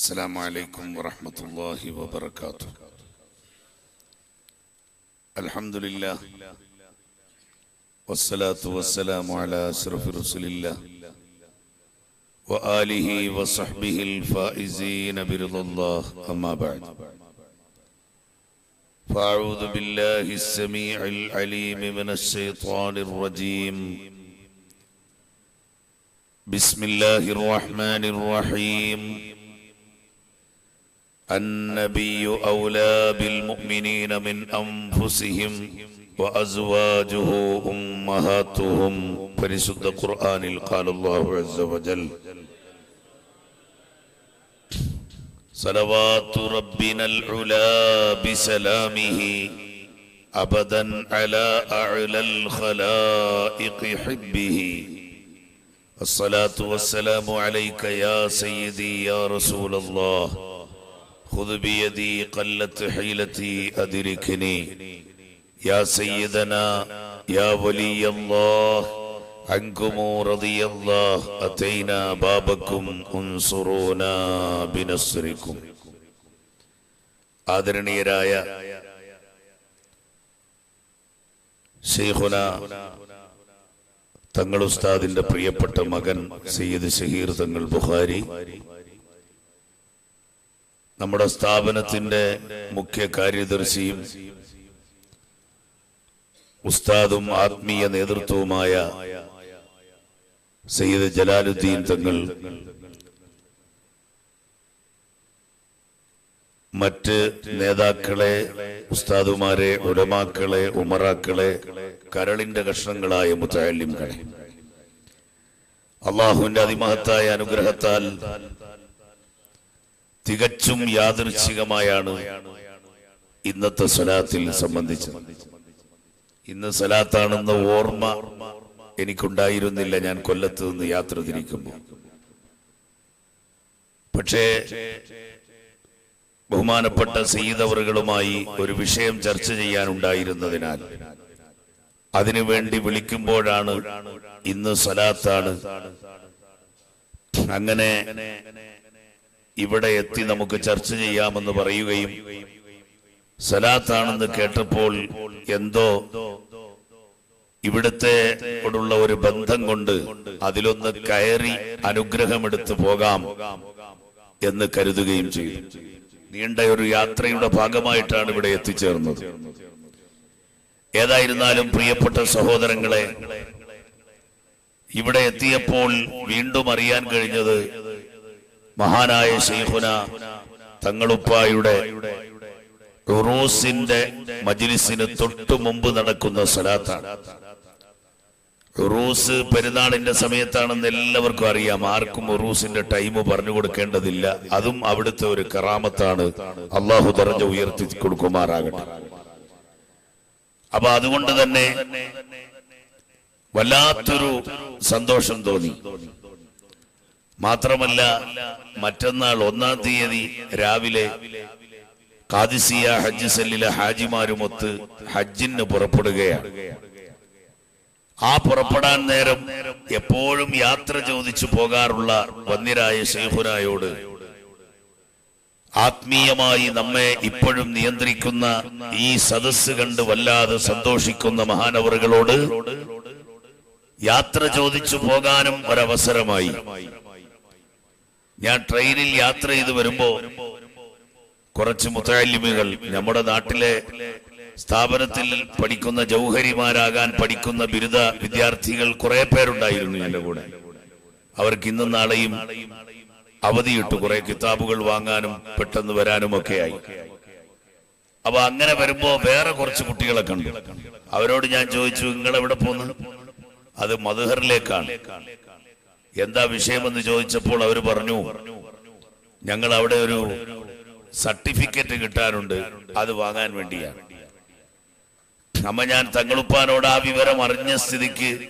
السلام عليكم ورحمة الله وبركاته. الحمد لله والصلاة والسلام على أشرف رسول الله وآله وصحبه الفائزين برضا الله. أما بعد فأعوذ بالله السميع العليم من الشيطان الرجيم. بسم الله الرحمن الرحيم. النبي أولى بالمؤمنين من أنفسهم وأزواجه أمهاتهم പരിശുദ്ധ ഖുർആനിൽ قال الله عز وجل صلوات ربنا العلا بسلامه أبدا على أعلى الخلائق حبه الصلاة والسلام عليك يا سيدي يا رسول الله خذ بيدي قلت حيلتي أدركني يا سيدنا يا ولي الله عنكم رضي الله أتينا بابكم انصرونا بنصركم ആദരണീയരായ ഷെയ്ഖുന തങ്ങൾ ഉസ്താദിന്റെ പ്രിയപ്പെട്ട മകൻ സയ്യിദ് ഷഹീർ തങ്ങൾ ബുഖാരി നമ്മുടെ സ്ഥാപനത്തിന്റെ മുഖ്യ കാര്യദർശിയും ഉസ്താദും ആത്മീയ നേതൃത്വവുമായ സയ്യിദ് ജലാലുദ്ദീൻ തങ്ങൾ മറ്റ് നേതാക്കളെ ഉസ്താദുമാരെ ഉലമാക്കളെ ഉമറാക്കളെ കരളിന്റെ കഷ്ണങ്ങളായ മുത്താലിംകളെ അള്ളാഹുവിന്റെ അതിമഹത്തായ അനുഗ്രഹത്താൽ തികച്ചും യാദൃച്ഛികമായാണ് ഇന്നത്തെ സ്വലാത്തിൽ സംബന്ധിച്ചത്. ഇന്ന് സ്വലാത്താണെന്ന ഓർമ്മ എനിക്കുണ്ടായിരുന്നില്ല ഞാൻ കൊല്ലത്ത് നിന്ന് യാത്ര തിരിക്കുമ്പോൾ. പക്ഷേ ബഹുമാനപ്പെട്ട സയ്യിദവറുകളുമായി ഒരു വിഷയം ചർച്ച ചെയ്യാനുണ്ടായിരുന്നതിനാൽ അതിനുവേണ്ടി വിളിക്കുമ്പോഴാണ് ഇന്ന് സ്വലാത്താണ്. അങ്ങനെ ഇവിടെ എത്തി നമുക്ക് ചർച്ച ചെയ്യാമെന്ന് പറയുകയും സലാത്താണെന്ന് കേട്ടപ്പോൾ എന്തോ ഇവിടുത്തെ ോടുള്ള ഒരു ബന്ധം കൊണ്ട് അതിലൊന്ന് കയറി അനുഗ്രഹമെടുത്ത് പോകാം എന്ന് കരുതുകയും ചെയ്തു. നീണ്ട ഒരു യാത്രയുടെ ഭാഗമായിട്ടാണ് ഇവിടെ എത്തിച്ചേർന്നത്. ഏതായിരുന്നാലും പ്രിയപ്പെട്ട സഹോദരങ്ങളെ ഇവിടെ എത്തിയപ്പോൾ വീണ്ടും അറിയാൻ കഴിഞ്ഞത് മഹാനായ ഷെയ്ഖുന തങ്ങളുപ്പായുടെ റൂസിന്റെ മജിലിസിന് തൊട്ടു മുമ്പ് നടക്കുന്ന സ്വലാത്താണ്. ഉറൂസ് പെരുന്നാളിന്റെ സമയത്താണെന്ന് എല്ലാവർക്കും അറിയാം. ആർക്കും ഉറൂസിന്റെ ടൈം പറഞ്ഞു കൊടുക്കേണ്ടതില്ല. അതും അവിടുത്തെ ഒരു കറാമത്താണ്. അള്ളാഹു തെറഞ്ഞ ഉയർത്തി കൊടുക്കുമാറാകട്ടെ. അപ്പൊ അതുകൊണ്ട് തന്നെ വല്ലാത്തൊരു സന്തോഷം തോന്നി. മാത്രമല്ല മറ്റന്നാൾ ഒന്നാം തീയതി രാവിലെ കാദിസിയ ഹജ്ജ് സെല്ലിലെ ഹാജിമാരുമൊത്ത് ഹജ്ജിന് പുറപ്പെടുകയാണ്. ആ പുറപ്പെടാൻ നേരം എപ്പോഴും യാത്ര ചോദിച്ചു പോകാറുള്ള വന്നിരായ ശേഖുരായോട് ആത്മീയമായി നമ്മെ ഇപ്പോഴും നിയന്ത്രിക്കുന്ന ഈ സദസ് കണ്ട് വല്ലാതെ സന്തോഷിക്കുന്ന മഹാനവറുകളോട് യാത്ര ചോദിച്ചു പോകാനും ഒരവസരമായി. ഞാൻ ട്രെയിനിൽ യാത്ര ചെയ്ത് വരുമ്പോ കുറച്ച് മുത്തലിമികൾ നമ്മുടെ നാട്ടിലെ സ്ഥാപനത്തിൽ പഠിക്കുന്ന ജൗഹരിമാരാകാൻ പഠിക്കുന്ന ബിരുദ വിദ്യാർത്ഥികൾ കുറെ പേരുണ്ടായിരുന്നു എന്റെ കൂടെ. അവർക്ക് ഇന്നും നാളെയും അവധിയിട്ട് കുറെ കിതാബുകൾ വാങ്ങാനും പെട്ടെന്ന് വരാനും ഒക്കെയായി അപ്പൊ അങ്ങനെ വരുമ്പോ വേറെ കുറച്ച് കുട്ടികളെ കണ്ടു അവരോട് ഞാൻ ചോദിച്ചു നിങ്ങൾ എവിടെ പോന്ന്? അത് മധുഹറിലേക്കാണ്. എന്താ വിഷയമെന്ന് ചോദിച്ചപ്പോൾ അവർ പറഞ്ഞു ഞങ്ങൾ അവിടെ ഒരു സർട്ടിഫിക്കറ്റ് കിട്ടാനുണ്ട് അത് വാങ്ങാൻ വേണ്ടിയാണ്. അമ്മ ഞാൻ തങ്ങളുപ്പാനോട് ആ വിവരം അറിഞ്ഞ സ്ഥിതിക്ക്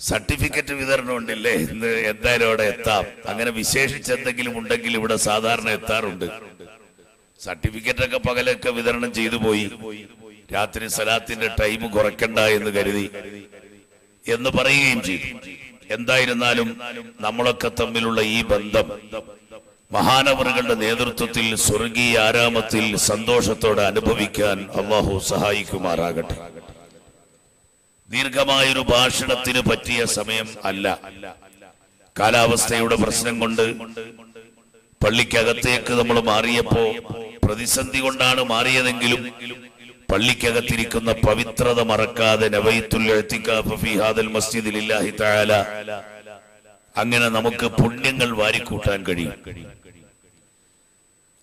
സർട്ടിഫിക്കറ്റ് വിതരണം ഉണ്ടല്ലേ ഇന്ന് എന്തായാലും അവിടെ എത്താം. അങ്ങനെ വിശേഷിച്ച് എന്തെങ്കിലും ഉണ്ടെങ്കിൽ ഇവിടെ സാധാരണ എത്താറുണ്ട്. സർട്ടിഫിക്കറ്റ് ഒക്കെ പകലൊക്കെ വിതരണം ചെയ്തു പോയി. രാത്രി സലാത്തിന്റെ ടൈം കുറയ്ക്കണ്ട എന്ന് കരുതി. എന്ന് പറയുകയും ചെയ്തു. എന്തായിരുന്നാലും നമ്മളൊക്കെ തമ്മിലുള്ള ഈ ബന്ധം മഹാനവറുകളുടെ നേതൃത്വത്തിൽ സ്വർഗീയ ആരാമത്തിൽ സന്തോഷത്തോടെ അനുഭവിക്കാൻ അള്ളാഹു സഹായിക്കുമാറാകട്ടെ. ദീർഘമായൊരു ഭാഷണത്തിന് പറ്റിയ സമയം അല്ല. കാലാവസ്ഥയുടെ പ്രശ്നം കൊണ്ട് പള്ളിക്കകത്തേക്ക് നമ്മൾ മാറിയപ്പോ പ്രതിസന്ധി കൊണ്ടാണ് മാറിയതെങ്കിലും പള്ളിക്കകത്തിരിക്കുന്ന പവിത്രത മറക്കാതെ അങ്ങനെ നമുക്ക് പുണ്യങ്ങൾ വാരിക്കൂട്ടാൻ കഴിയും.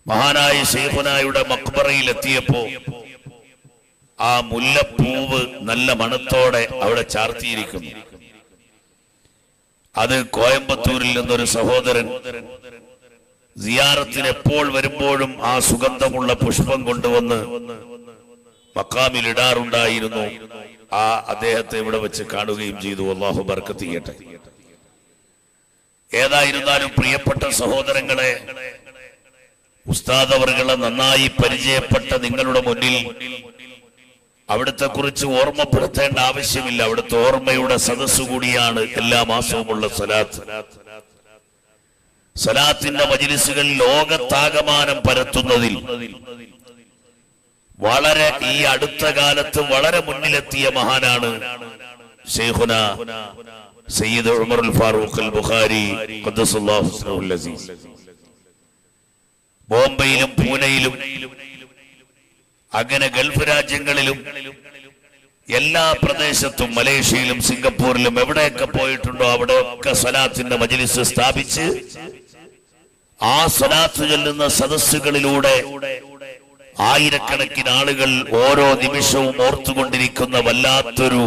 മഹാനായ ശൈഖുനായുടെ മക്ബറയിൽ എത്തിയപ്പോ ആ മുല്ലപ്പൂവ് നല്ല മണത്തോടെ അവിടെ ചാർത്തിയിരിക്കുന്നു. അത് കോയമ്പത്തൂരിൽ നിന്നൊരു സഹോദരൻ സിയാറത്തിന് എപ്പോൾ വരുമ്പോഴും ആ സുഗന്ധമുള്ള പുഷ്പം കൊണ്ടുവന്ന് മക്കാമിൽ ഇടാറുണ്ടായിരുന്നു. ആ അദ്ദേഹത്തെ ഇവിടെ വെച്ച് കാണുകയും ചെയ്തു. അള്ളാഹു ബർക്കത്ത് ചെയ്യട്ടെ. ഏതായിരുന്നാലും പ്രിയപ്പെട്ട സഹോദരങ്ങളെ ഉസ്താദ് അവർകളെ നന്നായി പരിചയപ്പെട്ട നിങ്ങളുടെ മുന്നിൽ അവിടുത്തെ കുറിച്ച് ഓർമ്മപ്പെടുത്തേണ്ട ആവശ്യമില്ല. അവിടുത്തെ ഓർമ്മയുടെ സദസ്സുകൂടിയാണ് എല്ലാ മാസവുമുള്ള സലാത്ത്. സലാത്തിന്റെ മജിലിസുകൾ ലോകത്താകമാനം പരത്തുന്നതിൽ വളരെ ഈ അടുത്ത കാലത്ത് വളരെ മുന്നിലെത്തിയ മഹാനാണ് ഷെയ്ഖുന സയ്യിദ് ഉമറുൽ ഫാറൂഖ് അൽ ബുഖാരി ബോംബെയിലും പൂനെയിലും അങ്ങനെ ഗൾഫ് രാജ്യങ്ങളിലും എല്ലാ പ്രദേശത്തും മലേഷ്യയിലും സിംഗപ്പൂരിലും എവിടെയൊക്കെ പോയിട്ടുണ്ടോ അവിടെയൊക്കെ സലാത്തിന്റെ മജ്ലിസ് സ്ഥാപിച്ച് ആ സലാത്ത് ചൊല്ലുന്ന സദസ്സുകളിലൂടെ ആയിരക്കണക്കിന് ആളുകൾ ഓരോ നിമിഷവും ഓർത്തുകൊണ്ടിരിക്കുന്ന വല്ലാത്തൊരു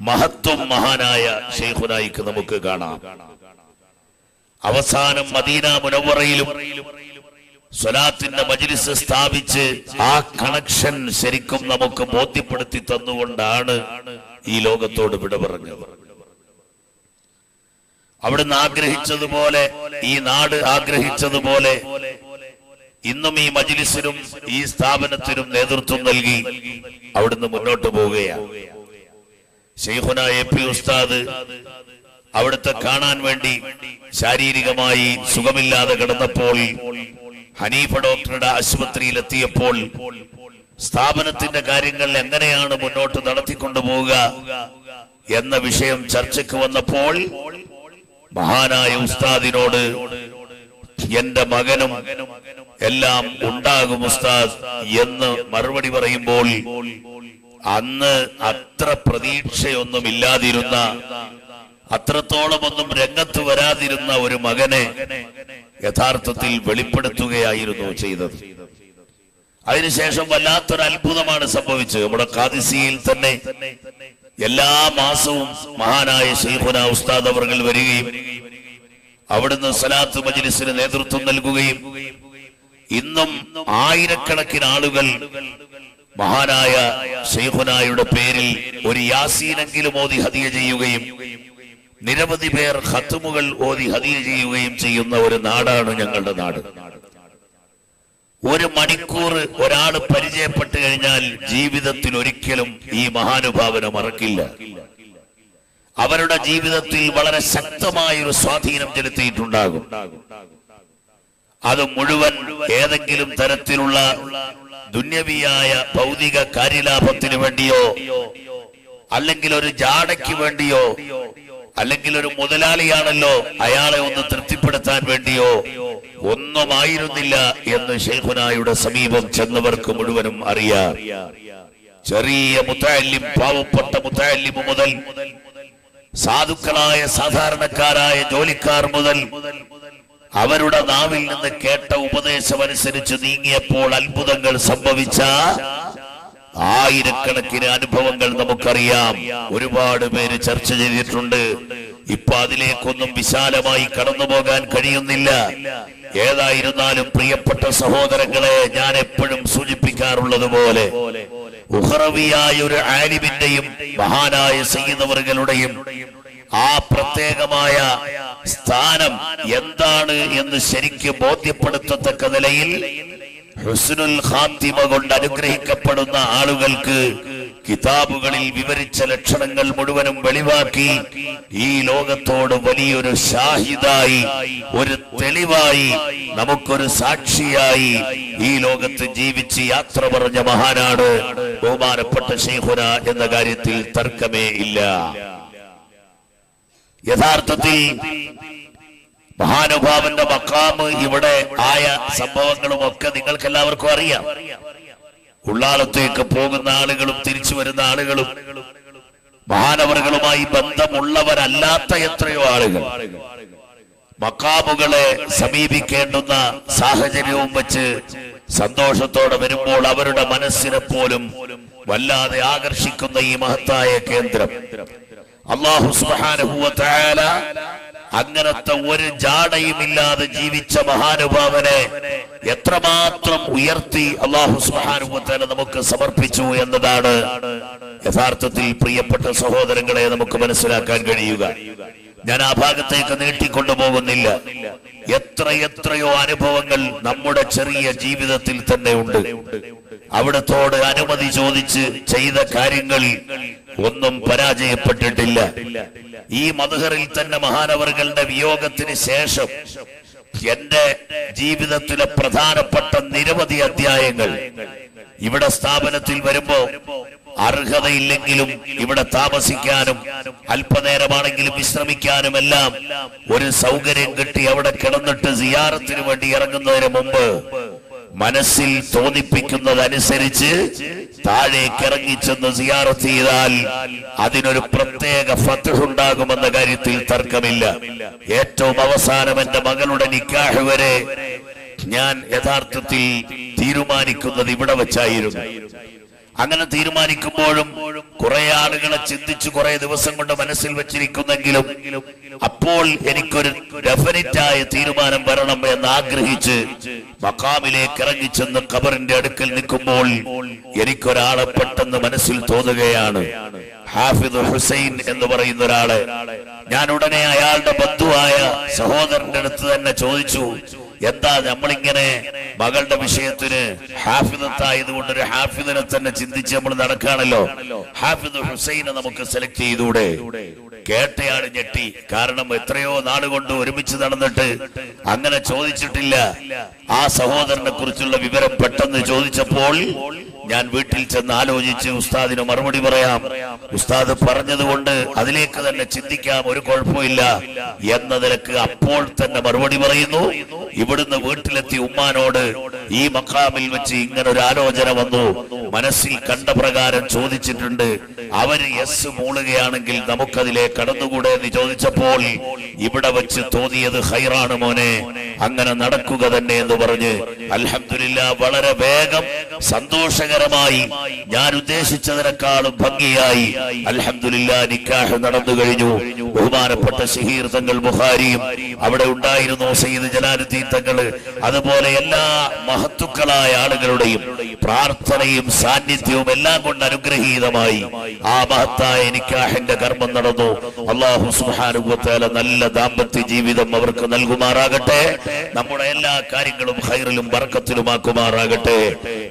മഹത്വം മഹാനായ ഷെയ്ഖുനായിക്ക് നമുക്ക് കാണാം. അവസാനം മദീന മുനവറയിലും സ്വലാത്തിന്റെ മജ്ലിസ് സ്ഥാപിച്ച് ആ കണക്ഷൻ ശരിക്കും നമുക്ക് ബോധ്യപ്പെടുത്തി തന്നുകൊണ്ടാണ് ഈ ലോകത്തോട് വിട പറഞ്ഞത്. അവിടുന്ന് ആഗ്രഹിച്ചതുപോലെ ഈ നാട് ആഗ്രഹിച്ചതുപോലെ ഇന്നും ഈ മജിലിസിനും ഈ സ്ഥാപനത്തിനും നേതൃത്വം നൽകി അവിടുന്ന് മുന്നോട്ട് പോവുകയാണ് ഷെയ്ഖുന എ പി ഉസ്താദ് അവിടുത്തെ കാണാൻ വേണ്ടി ശാരീരികമായി സുഖമില്ലാതെ കിടന്നപ്പോൾ ഹനീഫ ഡോക്ടറുടെ ആശുപത്രിയിൽ എത്തിയപ്പോൾ സ്ഥാപനത്തിന്റെ കാര്യങ്ങൾ എങ്ങനെയാണ് മുന്നോട്ട് നടത്തിക്കൊണ്ടുപോവുക എന്ന വിഷയം ചർച്ചയ്ക്ക് വന്നപ്പോൾ മഹാനായ ഉസ്താദിനോട് എന്റെ മകനും എല്ലാം ഉണ്ടാകും ഉസ്താദ് എന്ന് മറുപടി പറയുമ്പോൾ അന്ന് അത്ര പ്രതീക്ഷയൊന്നും ഇല്ലാതിരുന്ന അത്രത്തോളം ഒന്നും രംഗത്ത് വരാതിരുന്ന ഒരു മകനെ യഥാർത്ഥത്തിൽ വെളിപ്പെടുത്തുകയായിരുന്നു ചെയ്തത്. അതിനുശേഷം വല്ലാത്തൊരു അത്ഭുതമാണ് സംഭവിച്ചത്. നമ്മുടെ കാതിസിയിൽ തന്നെ എല്ലാ മാസവും മഹാനായ ഷെയ്ഖുന ഉസ്താദ് അവർ വരികയും അവിടുന്ന് സലാത്ത് മജ്ലിസിന് നേതൃത്വം നൽകുകയും ഇന്നും ആയിരക്കണക്കിന് ആളുകൾ മഹാനായ ഷെയ്ഖുനായുടെ പേരിൽ ഒരു യാസീനെങ്കിലും ഓതി ഹതിയ ചെയ്യുകയും നിരവധി പേർ ഹത്തുമുകൾ ഓതി ഹതിയ ചെയ്യുകയും ചെയ്യുന്ന ഒരു നാടാണ് ഞങ്ങളുടെ നാട്. ഒരു മണിക്കൂർ ഒരാൾ പരിചയപ്പെട്ടു കഴിഞ്ഞാൽ ജീവിതത്തിൽ ഒരിക്കലും ഈ മഹാനുഭാവന മറക്കില്ല. അവരുടെ ജീവിതത്തിൽ വളരെ ശക്തമായ ഒരു സ്വാധീനം ചെലുത്തിയിട്ടുണ്ടാകും. അത് മുഴുവൻ ഏതെങ്കിലും തരത്തിലുള്ള ദുന്യവിയായ ഭൗതിക കാര്യലാഭത്തിന് വേണ്ടിയോ അല്ലെങ്കിൽ ഒരു ജാടയ്ക്ക് വേണ്ടിയോ അല്ലെങ്കിൽ ഒരു മുതലാളിയാണല്ലോ അയാളെ ഒന്ന് തൃപ്തിപ്പെടുത്താൻ വേണ്ടിയോ ഒന്നുമായിരുന്നില്ല എന്ന് ഷെയ്ഖുനായുടെ സമീപം ചെന്നവർക്ക് മുഴുവനും അറിയാം. ചെറിയ മുത്താലിം പാവപ്പെട്ട മുത്താലിം മുതൽ സാധുക്കളായ സാധാരണക്കാരായ ജോലിക്കാർ മുതൽ അവരുടെ നാവിൽ നിന്ന് കേട്ട ഉപദേശമനുസരിച്ച് നീങ്ങിയപ്പോൾ അത്ഭുതങ്ങൾ സംഭവിച്ച ആയിരക്കണക്കിന് അനുഭവങ്ങൾ നമുക്കറിയാം. ഒരുപാട് പേര് ചർച്ച ചെയ്തിട്ടുണ്ട്. ഇപ്പൊ അതിലേക്കൊന്നും വിശാലമായി കടന്നു പോകാൻ കഴിയുന്നില്ല. ഏതായിരുന്നാലും പ്രിയപ്പെട്ട സഹോദരങ്ങളെ ഞാൻ എപ്പോഴും സൂചിപ്പിക്കാറുള്ളത് പോലെ ഉഹറവിയായ ഒരു ആലിമിന്റെയും മഹാനായ സയ്യിദവറുകളുടെയും ആ പ്രത്യേകമായ സ്ഥാനം എന്താണ് എന്ന് ശരിക്കും ബോധ്യപ്പെടുത്തത്തക്ക നിലയിൽ ഹുസ്നുൽ ഖാത്തിമ കൊണ്ട് അനുഗ്രഹിക്കപ്പെടുന്ന ആളുകൾക്ക് കിതാബുകളിൽ വിവരിച്ച ലക്ഷണങ്ങൾ മുഴുവനും വെളിവാക്കി ഈ ലോകത്തോട് വലിയൊരു ഷാഹിദായി ഒരു തെളിവായി നമുക്കൊരു സാക്ഷിയായി ഈ ലോകത്ത് ജീവിച്ച് യാത്ര പറഞ്ഞ മഹാനാണ് ബഹുമാനപ്പെട്ട ശൈഖുന എന്ന കാര്യത്തിൽ തർക്കമേ ഇല്ല. യഥാർത്ഥത്തിൽ മഹാനുഭാവന്റെ മക്കാമ് ഇവിടെ ആയ സംഭവങ്ങളും ഒക്കെ നിങ്ങൾക്ക് എല്ലാവർക്കും അറിയാം. ഉള്ളാളത്തേക്ക് പോകുന്ന ആളുകളും തിരിച്ചു വരുന്ന ആളുകളും മഹാനവറുകളുമായി ബന്ധമുള്ളവരല്ലാത്ത എത്രയോ ആളുകൾ. മക്കാമുകളെ സമീപിക്കേണ്ടുന്ന സാഹചര്യവും വെച്ച് സന്തോഷത്തോടെ വരുമ്പോൾ അവരുടെ മനസ്സിനെ പോലും വല്ലാതെ ആകർഷിക്കുന്ന ഈ മഹത്തായ കേന്ദ്രം. അള്ളാഹു അങ്ങനത്തെ ഒരു ജാടയും ഇല്ലാതെ ജീവിച്ച മഹാനുഭാവനെ എത്രമാത്രം ഉയർത്തി അള്ളാഹു തആല നമുക്ക് സമർപ്പിച്ചു എന്നതാണ് യഥാർത്ഥത്തിൽ പ്രിയപ്പെട്ട സഹോദരങ്ങളെ നമുക്ക് മനസ്സിലാക്കാൻ കഴിയുക. ഞാൻ ആ ഭാഗത്തേക്ക് നീട്ടിക്കൊണ്ടു പോകുന്നില്ല എത്ര എത്രയോ അനുഭവങ്ങൾ നമ്മുടെ ചെറിയ ജീവിതത്തിൽ തന്നെ ഉണ്ട്. അവിടത്തോട് അനുമതി ചോദിച്ച് ചെയ്ത കാര്യങ്ങളിൽ ഒന്നും പരാജയപ്പെട്ടിട്ടില്ല. ഈ മധുഹറിൽ തന്നെ മഹാനവറുകളുടെ വിയോഗത്തിന് ശേഷം എന്റെ ജീവിതത്തിലെ പ്രധാനപ്പെട്ട നിരവധി അധ്യായങ്ങൾ ഇവിടെ സ്ഥാപനത്തിൽ വരുമ്പോ അർഹതയില്ലെങ്കിലും ഇവിടെ താമസിക്കാനും അല്പനേരമാണെങ്കിലും വിശ്രമിക്കാനും എല്ലാം ഒരു സൗകര്യം കിട്ടി അവിടെ കിടന്നിട്ട് സിയാറത്തിന് വേണ്ടി ഇറങ്ങുന്നതിന് മുമ്പ് മനസ്സിൽ തോന്നിപ്പിക്കുന്നതനുസരിച്ച് താഴേക്ക് ഇറങ്ങിച്ചെന്ന് സിയാറത്ത് ചെയ്താൽ അതിനൊരു പ്രത്യേക ഫത്തുണ്ടാകുമെന്ന കാര്യത്തിൽ തർക്കമില്ല. ഏറ്റവും അവസാനം എന്റെ മകളുടെ നിക്കാഹ് വരെ ഞാൻ യഥാർത്ഥത്തിൽ തീരുമാനിക്കുന്നത് ഇവിടെ വെച്ചായിരുന്നു. അങ്ങനെ തീരുമാനിക്കുമ്പോഴും കുറെ ആളുകളെ ചിന്തിച്ചു കുറെ ദിവസം കൊണ്ട് മനസ്സിൽ വെച്ചിരിക്കുന്നെങ്കിലും അപ്പോൾ എനിക്കൊരു ഡെഫിനറ്റ് ആയ തീരുമാനം വരണം എന്ന് ആഗ്രഹിച്ച് മക്കാമിലേക്ക് ഇറങ്ങിച്ചെന്ന് ഖബറിന്റെ അടുക്കൽ നിൽക്കുമ്പോൾ എനിക്കൊരാളെ പെട്ടെന്ന് മനസ്സിൽ തോന്നുകയാണ്. ഹാഫിദ് ഹുസൈൻ എന്ന് പറയുന്ന ഒരാൾ. ഞാൻ ഉടനെ അയാളുടെ ബന്ധുവായ സഹോദരന്റെ അടുത്ത് തന്നെ ചോദിച്ചു എന്താ നമ്മളിങ്ങനെ മകളുടെ വിഷയത്തിന് ഹാഫിദത്തായതുകൊണ്ട് ഒരു ഹാഫിദിനെ തന്നെ ചിന്തിച്ച് നമ്മൾ നടക്കുകയാണല്ലോ. ഹാഫിദ് ഹുസൈനെ നമുക്ക് സെലക്ട് ചെയ്തൂടെ? കേട്ടയാട് ഞെട്ടി. കാരണം എത്രയോ നാളുകൊണ്ട് ഒരുമിച്ച് നടന്നിട്ട് അങ്ങനെ ചോദിച്ചിട്ടില്ല. ആ സഹോദരനെ കുറിച്ചുള്ള വിവരം പെട്ടെന്ന് ചോദിച്ചപ്പോൾ ഞാൻ വീട്ടിൽ ചെന്ന് ആലോചിച്ച് ഉസ്താദിന് മറുപടി പറയാം. ഉസ്താദ് പറഞ്ഞതുകൊണ്ട് അതിലേക്ക് തന്നെ ചിന്തിക്കാം ഒരു കുഴപ്പമില്ല എന്ന നിലയ്ക്ക് അപ്പോൾ തന്നെ മറുപടി പറയുന്നു. ഇവിടുന്ന് വീട്ടിലെത്തി ഉമ്മാനോട് ഈ മക്കാമിൽ വെച്ച് ഇങ്ങനെ ഒരു ആലോചന വന്നു. മനസ്സിൽ കണ്ട പ്രകാരം ചോദിച്ചിട്ടുണ്ട്. അവർ യെസ് മൂളുകയാണെങ്കിൽ നമുക്കതിലെ കടന്നുകൂടെ എന്ന് ചോദിച്ചപ്പോൾ ഇവിടെ വെച്ച് തോന്നിയത് ഹൈറാണ് മോനെ. അങ്ങനെ നടക്കുക തന്നെ എന്ന് പറഞ്ഞ് അൽഹംദുലില്ല വളരെ വേഗം സന്തോഷകരമായി ഞാൻ ഉദ്ദേശിച്ചതിനേക്കാളും ഭംഗിയായി അലഹമില്ല നിക്കാഹ് നടന്നു കഴിഞ്ഞു. ബഹുമാനപ്പെട്ട ഷഹീർ തങ്ങൾ ബുഹാരിയും അവിടെ ഉണ്ടായിരുന്നു സയ്യിദ് ജലാലുദ്ദീൻ തങ്ങൾ അതുപോലെ എല്ലാ മഹത്തുക്കളായ ആളുകളുടെയും പ്രാർത്ഥനയും സാന്നിധ്യവും എല്ലാം കൊണ്ട് അനുഗ്രഹീതമായി ആ മഹത്തായ നിക്കാഹിന്റെ കർമ്മം നടന്നു. അള്ളാഹു സുഹാനുഭവത്താല നല്ല ദാമ്പത്യ ജീവിതം അവർക്ക് നൽകുമാറാകട്ടെ. നമ്മുടെ എല്ലാ കാര്യങ്ങളും ഹൈറിലും ബർക്കത്തിലുമാക്കുമാറാകട്ടെ.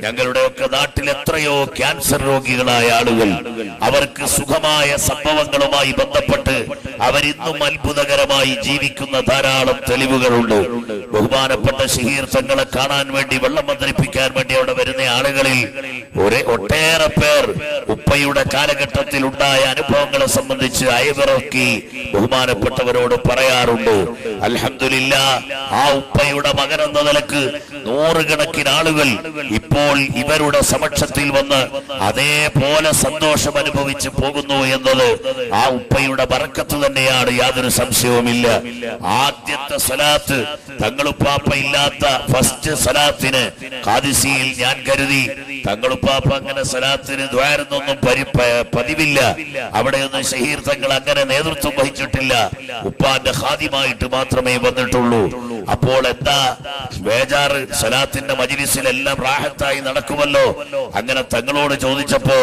ഞങ്ങളുടെയൊക്കെ നാട്ടിൽ എത്രയോ ക്യാൻസർ രോഗികളായ ആളുകൾ അവർക്ക് സുഖമായ സംഭവങ്ങളുമായി ബന്ധപ്പെട്ട് അവരിന്നും അത്ഭുതകരമായി ജീവിക്കുന്ന ധാരാളം തെളിവുകളുണ്ട്. ബഹുമാനപ്പെട്ട ഷഹീർ തങ്ങളെ കാണാൻ വേണ്ടി വെള്ളം മന്ത്രിപ്പിക്കാൻ വേണ്ടി അവിടെ വരുന്ന ആളുകളിൽ ഒരേ ഒട്ടേറെ പേർ ഉപ്പയുടെ കാലഘട്ടത്തിൽ ഉണ്ടായ അനുഭവങ്ങളെ സംബന്ധിച്ച് അയവിറക്കി ബഹുമാനപ്പെട്ടവരോട് പറയാറുണ്ട്. അലഹമില്ല ആ ഉപ്പയുടെ മകൻ എന്ന നിലയ്ക്ക് നൂറുകണക്കിന് ആളുകൾ ഇപ്പോൾ ഇവരുടെ സമക്ഷത്തിൽ വന്ന് അതേപോലെ സന്തോഷം അനുഭവിച്ച് പോകുന്നു എന്നത് ആ ഉപ്പയുടെ പറക്കത്ത് തന്നെയാണ് യാതൊരു സംശയവുമില്ല. ആദ്യത്തെ സ്വലാത്ത് തങ്ങളുപ്പാപ്പ ഇല്ലാത്ത ഫസ്റ്റ് സ്വലാത്തിന് കാദിസിയിൽ ഞാൻ കരുതി തങ്ങളുപ്പാപ്പ അങ്ങനെ പരി പ- പതിവില്ല. അവിടെയൊന്നും ഷഹീർ തങ്ങൾ അങ്ങനെ നേതൃത്വം വഹിച്ചിട്ടില്ല. ഉപ്പാന്റെ ഹാദ്യമായിട്ട് മാത്രമേ വന്നിട്ടുള്ളൂ. അപ്പോൾ എന്താ ബേജാറ് സലാത്തിന്റെ മജിലിസിലെല്ലാം റാഹത്തായി നടക്കുമല്ലോ. അങ്ങനെ തങ്ങളോട് ചോദിച്ചപ്പോ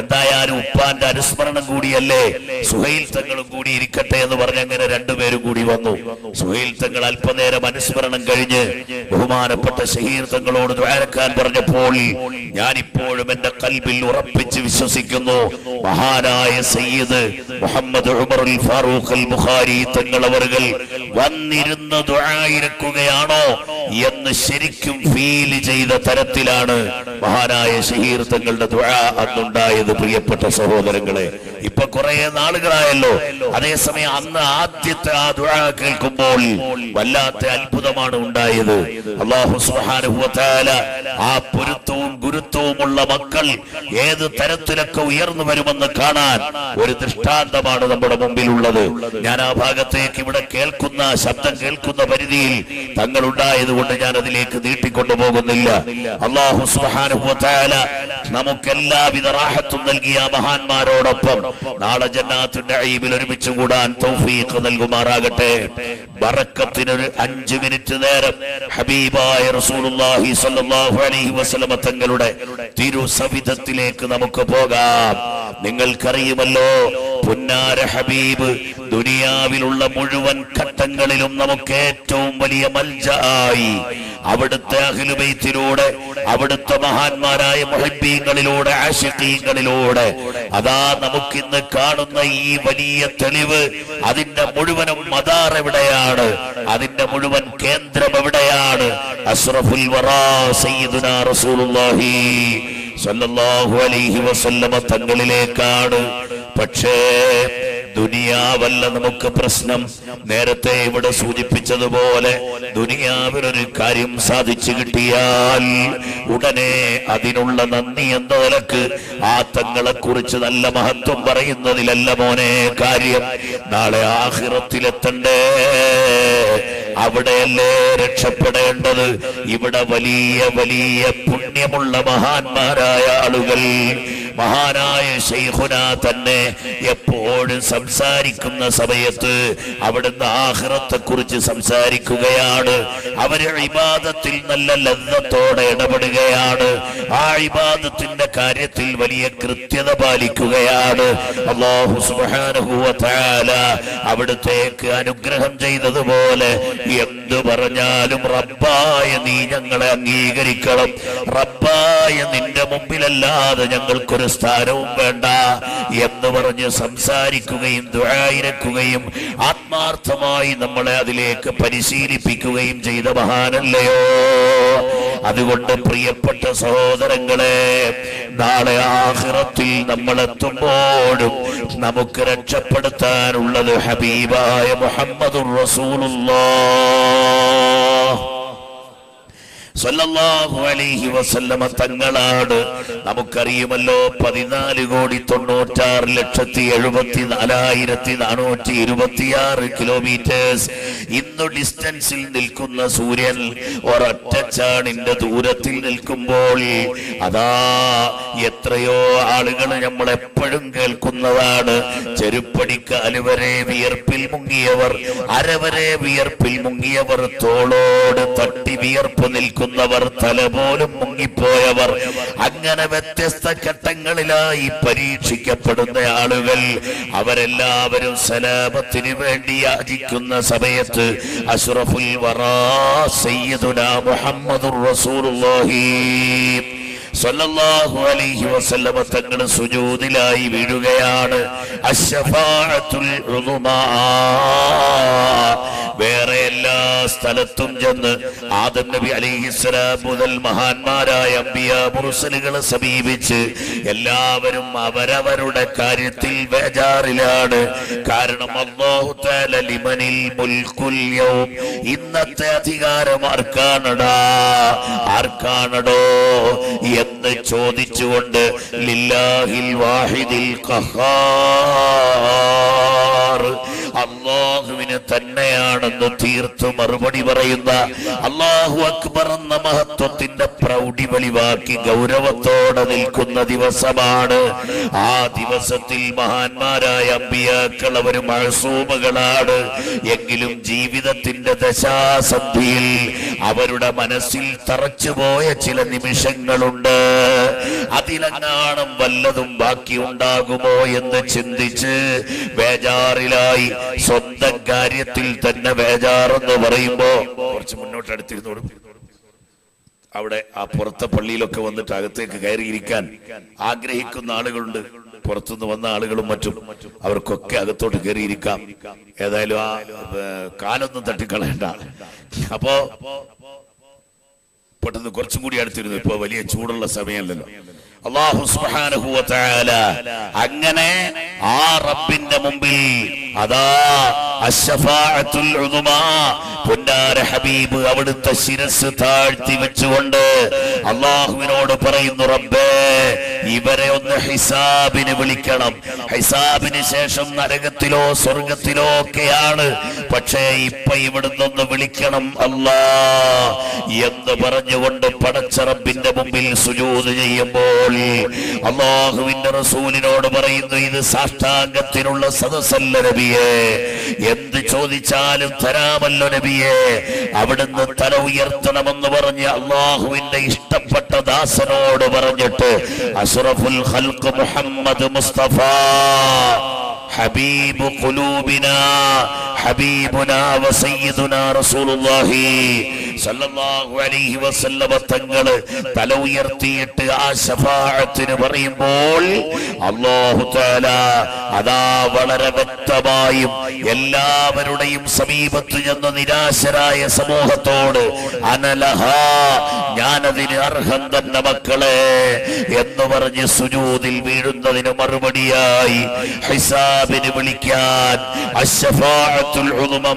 എന്തായാലും ഉപ്പാന്റെ അനുസ്മരണം കൂടിയല്ലേ? സുഹൈൽ തങ്ങളും കൂടി ഇരിക്കട്ടെ എന്ന് പറഞ്ഞ് അങ്ങനെ രണ്ടുപേരും കൂടി വന്നു. സുഹൈൽ തങ്ങൾ അല്പനേരം അനുസ്മരണം കഴിഞ്ഞ് ബഹുമാനപ്പെട്ട ഷഹീർ തങ്ങളോട് ദ്വാരക്കാൻ പറഞ്ഞപ്പോൾ ഞാനിപ്പോഴും എന്റെ കൽബിൽ ഉറപ്പിച്ച് വിശ്വസിക്കുന്നു. മഹാനായ സയ്യിദ് മുഹമ്മദ് ഫാറൂഖ് അൽ ബുഖാരി തങ്ങൾ വന്നിരുന്ന ദുആയിരക്കുകയാണോ എന്ന് ശരിക്കും ഫീൽ ചെയ്ത തരത്തിലാണ് മഹാനായ ഷഹീർ തങ്ങളുടെ അന്നുണ്ടായത് പ്രിയപ്പെട്ട സഹോദരങ്ങളെ. ഇപ്പൊ കുറെ നാളുകളായല്ലോ. അതേസമയം അന്ന് ആദ്യത്തെ ആ ദുഴ കേൾക്കുമ്പോൾ വല്ലാത്ത അത്ഭുതമാണ് ഉണ്ടായത്. അള്ളാഹു വ ആ പൊരുത്തവും ഗുരുത്വവുമുള്ള മക്കൾ ഏത് തരത്തിലൊക്കെ ഉയർന്നു വരുമെന്ന് കാണാൻ ഒരു ദൃഷ്ടാന്തമാണ് നമ്മുടെ മുമ്പിലുള്ളത്. ഞാൻ ആ ഭാഗത്തേക്ക് ഇവിടെ കേൾക്കുന്ന ശബ്ദം കേൾക്കുന്ന പരിധിയിൽ തങ്ങൾ ഉണ്ടായത് കൊണ്ട് ഞാൻ അതിലേക്ക് നീട്ടിക്കൊണ്ടു പോകുന്നില്ല. അള്ളാഹു സുബ്ഹാനഹു വ തആല നമുക്ക് എല്ലാവിധ റാഹത്തും നൽകിയ മഹാന്മാരോടൊപ്പം നാളെ ജന്നാത്തിന്റെ അയ്യബിൽ ഒരുമിച്ച് കൂടാൻ തൗഫീഖ് നൽകുമാറാകട്ടെ. ബറക്കത്തിനൊരു അഞ്ചു മിനിറ്റ് നേരം ഹബീബായ റസൂലുള്ളാഹി സ്വല്ലല്ലാഹു അലൈഹി വസല്ലമ തങ്ങളുടെ തിരുസവിധത്തിലേക്ക് നമുക്ക് പോകാം. നിങ്ങൾക്കറിയുമല്ലോ പുന്നാര ഹബീബ് ദുനിയാവിലുള്ള മുഴുവൻ ഘട്ടങ്ങളിലും നമുക്ക് ഏറ്റവും വലിയ മൽജായി. അവിടുത്തെ അഖിലുബൈത്തിലൂടെ അവിടുത്തെ മഹാന്മാരായ മുഹബീങ്ങളിലൂടെ ആഷിഖീങ്ങളിലൂടെ. അതാ നമുക്കിന്ന് കാണുന്ന ഈ വലിയ തെളിവ് അതിന്റെ മുഴുവനും മദാർ എവിടെയാണ്? അതിന്റെ മുഴുവൻ കേന്ദ്രം എവിടെയാണ്? അസ്രഫുൽ വറാ സയ്യിദുനാ റസൂലുള്ളാഹി. സല്ലല്ലാഹു അലൈഹി വസല്ലമ തങ്ങളിലേക്കാണ്. പക്ഷേ ദുനിയാവല്ല നമുക്ക് പ്രശ്നം. നേരത്തെ ഇവിടെ സൂചിപ്പിച്ചതുപോലെ ദുനിയാവിനൊരു കാര്യം സാധിച്ചു കിട്ടിയാൽ ഉടനെ അതിനുള്ള നന്ദി എന്ന നിലയ്ക്ക് ആ തങ്ങളെ കുറിച്ച് നല്ല മഹത്വം പറയുന്നതിലല്ല മോനെ കാര്യം. നാളെ ആഹിറത്തിലെത്തണ്ടേ? അവിടെയല്ലേ രക്ഷപ്പെടേണ്ടത്? ഇവിടെ വലിയ വലിയ പുണ്യമുള്ള മഹാന്മാരായ ആളുകൾ മഹാനായ ശൈഖുന തന്നെ എപ്പോഴും സംസാരിക്കുന്ന സമയത്ത് അവിടുന്ന് ആഹ്റത്തെ കുറിച്ച് സംസാരിക്കുകയാണ്. അവർ ഇബാദത്തിൽ നല്ല ലബ്ധത്തോടെ ഇടപെടുകയാണ്. ആ ഇബാദത്തിന്റെ കാര്യത്തിൽ വലിയ കൃത്യത പാലിക്കുകയാണ്. അള്ളാഹു തആല അവിടുത്തേക്ക് അനുഗ്രഹം ചെയ്തതുപോലെ എന്തു പറഞ്ഞാലും റബ്ബായ നീ ഞങ്ങളെ അംഗീകരിക്കണം. റബ്ബായ നിന്റെ മുമ്പിലല്ലാതെ ഞങ്ങൾക്കൊരു സ്ഥാനവും വേണ്ട എന്ന് പറഞ്ഞ് സംസാരിക്കുകയും ദുരായിരക്കുകയും ആത്മാർത്ഥമായി നമ്മളെ അതിലേക്ക് പരിശീലിപ്പിക്കുകയും ചെയ്ത മഹാനല്ലയോ? അതുകൊണ്ട് പ്രിയപ്പെട്ട സഹോദരങ്ങളെ നാളെ ആഹ്റത്തിൽ നമ്മൾ എത്തുമ്പോഴും നമുക്ക് രക്ഷപ്പെടുത്താനുള്ളത് ഹബീബായ മുഹമ്മദുർ റസൂലുള്ളാഹ് സല്ലല്ലാഹു അലൈഹി വസല്ലമ തങ്ങളാണ്. നമുക്കറിയുമല്ലോ പതിനാല് കോടി തൊണ്ണൂറ്റാറ് ലക്ഷത്തി എഴുപത്തി നാലായിരത്തി നാനൂറ്റി ഇരുപത്തിയാറ് കിലോമീറ്റേഴ്സ് ഇന്ന് ഡിസ്റ്റൻസിൽ നിൽക്കുന്ന സൂര്യൻ ഒരൊറ്റച്ചാണിന്റെ ദൂരത്തിൽ നിൽക്കുമ്പോൾ അതാ എത്രയോ ആളുകൾ നമ്മൾ എപ്പോഴും കേൾക്കുന്നതാണ്. ചെരുപ്പടിക്കാൽ വരെ വിയർപ്പിൽ മുങ്ങിയവർ അരവരെ വിയർപ്പിൽ മുങ്ങിയവർ തോളോട് തട്ടി വിയർപ്പ് നിൽക്കുന്നവർ തല പോലും മുങ്ങിപ്പോയവർ. അങ്ങനെ വ്യത്യസ്ത ഘട്ടങ്ങളിലായി പരീക്ഷിക്കപ്പെടുന്ന ആളുകൾ അവരെല്ലാവരും സലാമത്തിന് വേണ്ടി യാചിക്കുന്ന സമയത്ത് അഷ്റഫുൽ വറാ സയ്യിദുനാ മുഹമ്മദുർ റസൂലുള്ളാഹി സല്ലല്ലാഹു അലൈഹി വസല്ലമ തങ്ങൾ സുജൂദിലായി വീഴുകയാണ്. അശ്ശഫാഅത്തുൽ റുമാ വേറെ എല്ലാ സ്ഥലത്തും ചെന്ന് ആദം നബി അലിഹിസ്ലാം മുതൽ മഹാന്മാരായ അമ്പിയ മുറുസലുകളെ സമീപിച്ച് എല്ലാവരും അവരവരുടെ കാര്യത്തിൽ ബേജാറിലാണ് കാരണം ലിമനിൽ മുൽക്കുല്യവും ഇന്നത്തെ അധികാരം ആർക്കാണടാ? ആർക്കാണടോ? എന്ന് ചോദിച്ചുകൊണ്ട് ലില്ലാഹിൽ വാഹിദിൽ അള്ളാഹുവിന് തന്നെയാണെന്ന് തീർത്തു മറുപടി പറയുന്ന അള്ളാഹു അക്ബർ എന്ന മഹത്വത്തിന്റെ പ്രൗഢി വെളിവാക്കി ഗൗരവത്തോടെ നിൽക്കുന്ന ദിവസമാണ്. ആ ദിവസത്തിൽ മഹാന്മാരായ അമ്പിയാക്കൾ അവർ മഴസൂമകളാണ് എങ്കിലും ജീവിതത്തിന്റെ ദശാസന്ധിയിൽ അവരുടെ മനസ്സിൽ തറച്ചുപോയ ചില നിമിഷങ്ങളുണ്ട്. അതിലെങ്ങാനും വല്ലതും ബാക്കി ഉണ്ടാകുമോ എന്ന് ചിന്തിച്ച് ബേജാറിലായി സ്വന്തം കാര്യത്തിൽ തന്നെ ബേജാറെന്ന് പറയുമ്പോ കുറച്ച് മുന്നോട്ട് അടുത്തിരുന്നോടും അവിടെ ആ പുറത്തെ പള്ളിയിലൊക്കെ വന്നിട്ട് അകത്തേക്ക് കയറിയിരിക്കാൻ ആഗ്രഹിക്കുന്ന ആളുകളുണ്ട്. പുറത്തുനിന്ന് വന്ന ആളുകളും മറ്റും അവർക്കൊക്കെ അകത്തോട്ട് കയറിയിരിക്കാം. ഏതായാലും ആ കാലൊന്നും തട്ടിക്കളയണ്ട. അപ്പോ പെട്ടെന്ന് കുറച്ചും കൂടി അടുത്തിരുന്നു. ഇപ്പൊ വലിയ ചൂടുള്ള സമയമല്ലല്ലോ. അള്ളാഹു അങ്ങനെ ആ റബ്ബിന്റെ മുമ്പിൽ അതാ ഹബീബ് അവിടുത്തെ ശിരസ് താഴ്ത്തി വെച്ചുകൊണ്ട് അള്ളാഹുവിനോട് പറയുന്നു റബ്ബേ ഇവരെ ഒന്ന് ഹിസാബിന് വിളിക്കണം. ഹിസാബിന് ശേഷം നരകത്തിലോ സ്വർഗത്തിലോ ഒക്കെയാണ്. പക്ഷേ ഇപ്പൊ ഇവിടുന്നൊന്ന് വിളിക്കണം അല്ലാ. എന്ന് പറഞ്ഞുകൊണ്ട് പടച്ച റബ്ബിന്റെ മുമ്പിൽ സുജൂത് ചെയ്യുമ്പോൾ അള്ളാഹുവിന്റെ റസൂലിനോട് പറയുന്നു ഇത് സാഷ്ടാംഗത്തിനുള്ള സദസ്സല്ല നബിയെ എന്ത് ചോദിച്ചാലും തരാമല്ലോ നബിയെ. അവിടുന്ന് തല ഉയർത്തണമെന്ന് പറഞ്ഞ് അള്ളാഹുവിന്റെ ഇഷ്ടപ്പെട്ട ദാസനോട് പറഞ്ഞിട്ട് അഷ്റഫുൽ ഹൽക്ക് മുഹമ്മദ് മുസ്തഫ ഹബീബ് ഖുലൂബിനാ رسول الله റസൂലുള്ളാഹി സല്ലല്ലാഹു അലൈഹി وسلم തങ്ങൾ തല ഉയർത്തിയിട്ട് ആ ശഫാഅത്തിന് പറയുമ്പോൾ അല്ലാഹു തആല അതാ വളരെ വ്യക്തമായും എല്ലാവരുടെയും സമീപത്തു ചെന്ന് നിരാശരായ സമൂഹത്തോട് അനലഹ ഞാനതിന് അർഹം തന്നെ മക്കളെ എന്ന് പറഞ്ഞ് സുജൂദിൽ വീഴുന്നതിന് മറുപടിയായി ഹിസാബിന് വിളിക്കാൻ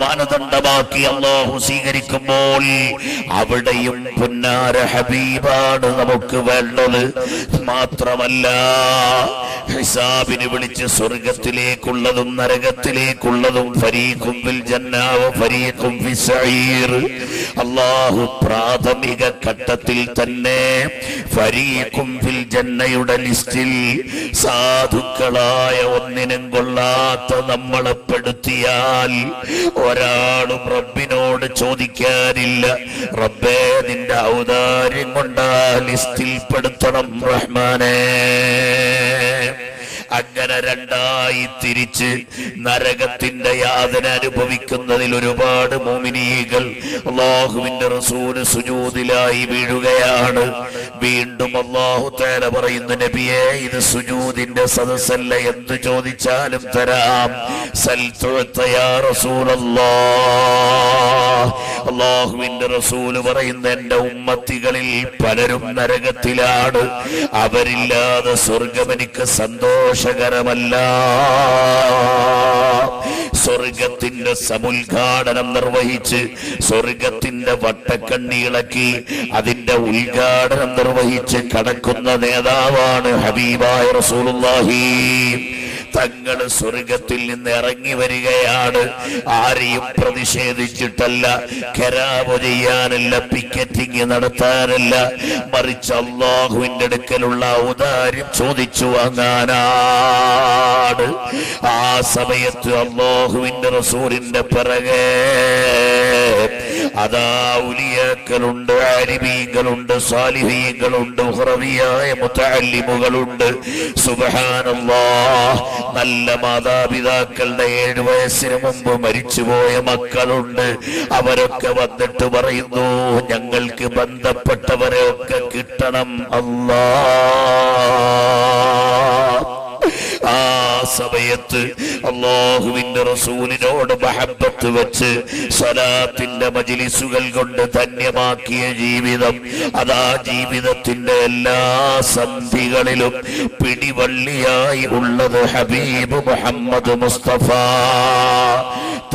മാനദണ്ഡമാക്കി അള്ളാഹു സ്വീകരിക്കുമ്പോൾ അവിടെയും പുന്നാര ഹബീബാണ് നമുക്ക് വേണ്ടത്. മാത്രമല്ല ഹിസാബിന് വിളിച്ച് സ്വർഗത്തിലേക്കുള്ളതും നരകത്തിലേക്കുള്ളതും ഫരീഖും ഫിൽ ജന്നാവ ഫരീഖും ഫിസ് സഈർ. അള്ളാഹു പ്രാഥമിക ഘട്ടത്തിൽ തന്നെ ഫരീഖും ഫിൽ ജന്നയുടെ ലിസ്റ്റിൽ സാധുക്കളായ ഒന്നിനും കൊള്ളാത്ത നമ്മളെ പെടുത്തിയാൽ ഒരാളും റബ്ബിനോട് ചോദിക്കാനില്ല. റബ്ബേ നിന്റെ ഔദാര്യം കൊണ്ടാ ലിസ്റ്റിൽ പെടുത്തണം റഹ്മാനേ. അങ്ങനെ രണ്ടായി തിരിച്ച് നരകത്തിന്റെ യാതന അനുഭവിക്കുന്നതിൽ ഒരുപാട് മോമിനീകൾ അള്ളാഹുവിന്റെ റസൂൽ സുജൂതിലായി വീഴുകയാണ്. വീണ്ടും അള്ളാഹു തേല പറയുന്ന നബിയെ ഇത് സുജൂതിന്റെ സദസ്സല്ല. എന്ന് ചോദിച്ചാലും തരാം. അള്ളാഹുവിന്റെ റസൂൽ പറയുന്ന എന്റെ ഉമ്മത്തികളിൽ പലരും നരകത്തിലാണ്. അവരില്ലാതെ സ്വർഗം എനിക്ക് സന്തോഷകരമല്ല സ്വർഗത്തിന്റെ സമുദ്ഘാടനം നിർവഹിച്ച് സ്വർഗത്തിന്റെ വട്ടക്കണ്ണിളക്കി അതിന്റെ ഉദ്ഘാടനം നിർവഹിച്ച് കടക്കുന്ന നേതാവാണ് ഹബീബായ റസൂലുള്ളാഹി. തങ്ങൾ സ്വർഗത്തിൽ നിന്ന് ഇറങ്ങി വരികയാണ്. ആരെയും പ്രതിഷേധിച്ചിട്ടല്ല. കരാവ് ചെയ്യാനല്ല പിക്കറ്റിംഗ് നടത്താനല്ല. മറിച്ച് അള്ളാഹുവിന്റെ അടുക്കലുള്ള ഔദാര്യം ചോദിച്ചു വാങ്ങാനാണ്. ആ സമയത്ത് അള്ളാഹുവിന്റെ റസൂലിന്റെ പിറകെ അതാ ഉലിയാക്കളുണ്ട് അരിമീങ്ങളുണ്ട് സാലിഹീങ്ങളുണ്ട് ഉഹ്റവിയായ മുത്തല്ലിമുകളുണ്ട് സുബഹാനല്ലാ നല്ല മാതാപിതാക്കളുടെ ഏഴു വയസ്സിന് മുമ്പ് മരിച്ചുപോയ മക്കളുണ്ട്. അവരൊക്കെ വന്നിട്ട് പറയുന്നു ഞങ്ങൾക്ക് ബന്ധപ്പെട്ടവരെ ഒക്കെ കിട്ടണം അല്ലാ ആ സമയത്ത് അള്ളാഹുവിന്റെ റസൂലിനോട് മഹബത്ത് വെച്ച് സ്വലാത്തിന്റെ മജിലിസുകൾ കൊണ്ട് ധന്യമാക്കിയ ജീവിതം അതാ ജീവിതത്തിന്റെ എല്ലാ സന്ധികളിലും പിടിവള്ളിയായി ഉള്ളത് ഹബീബ് മുഹമ്മദ് മുസ്തഫ.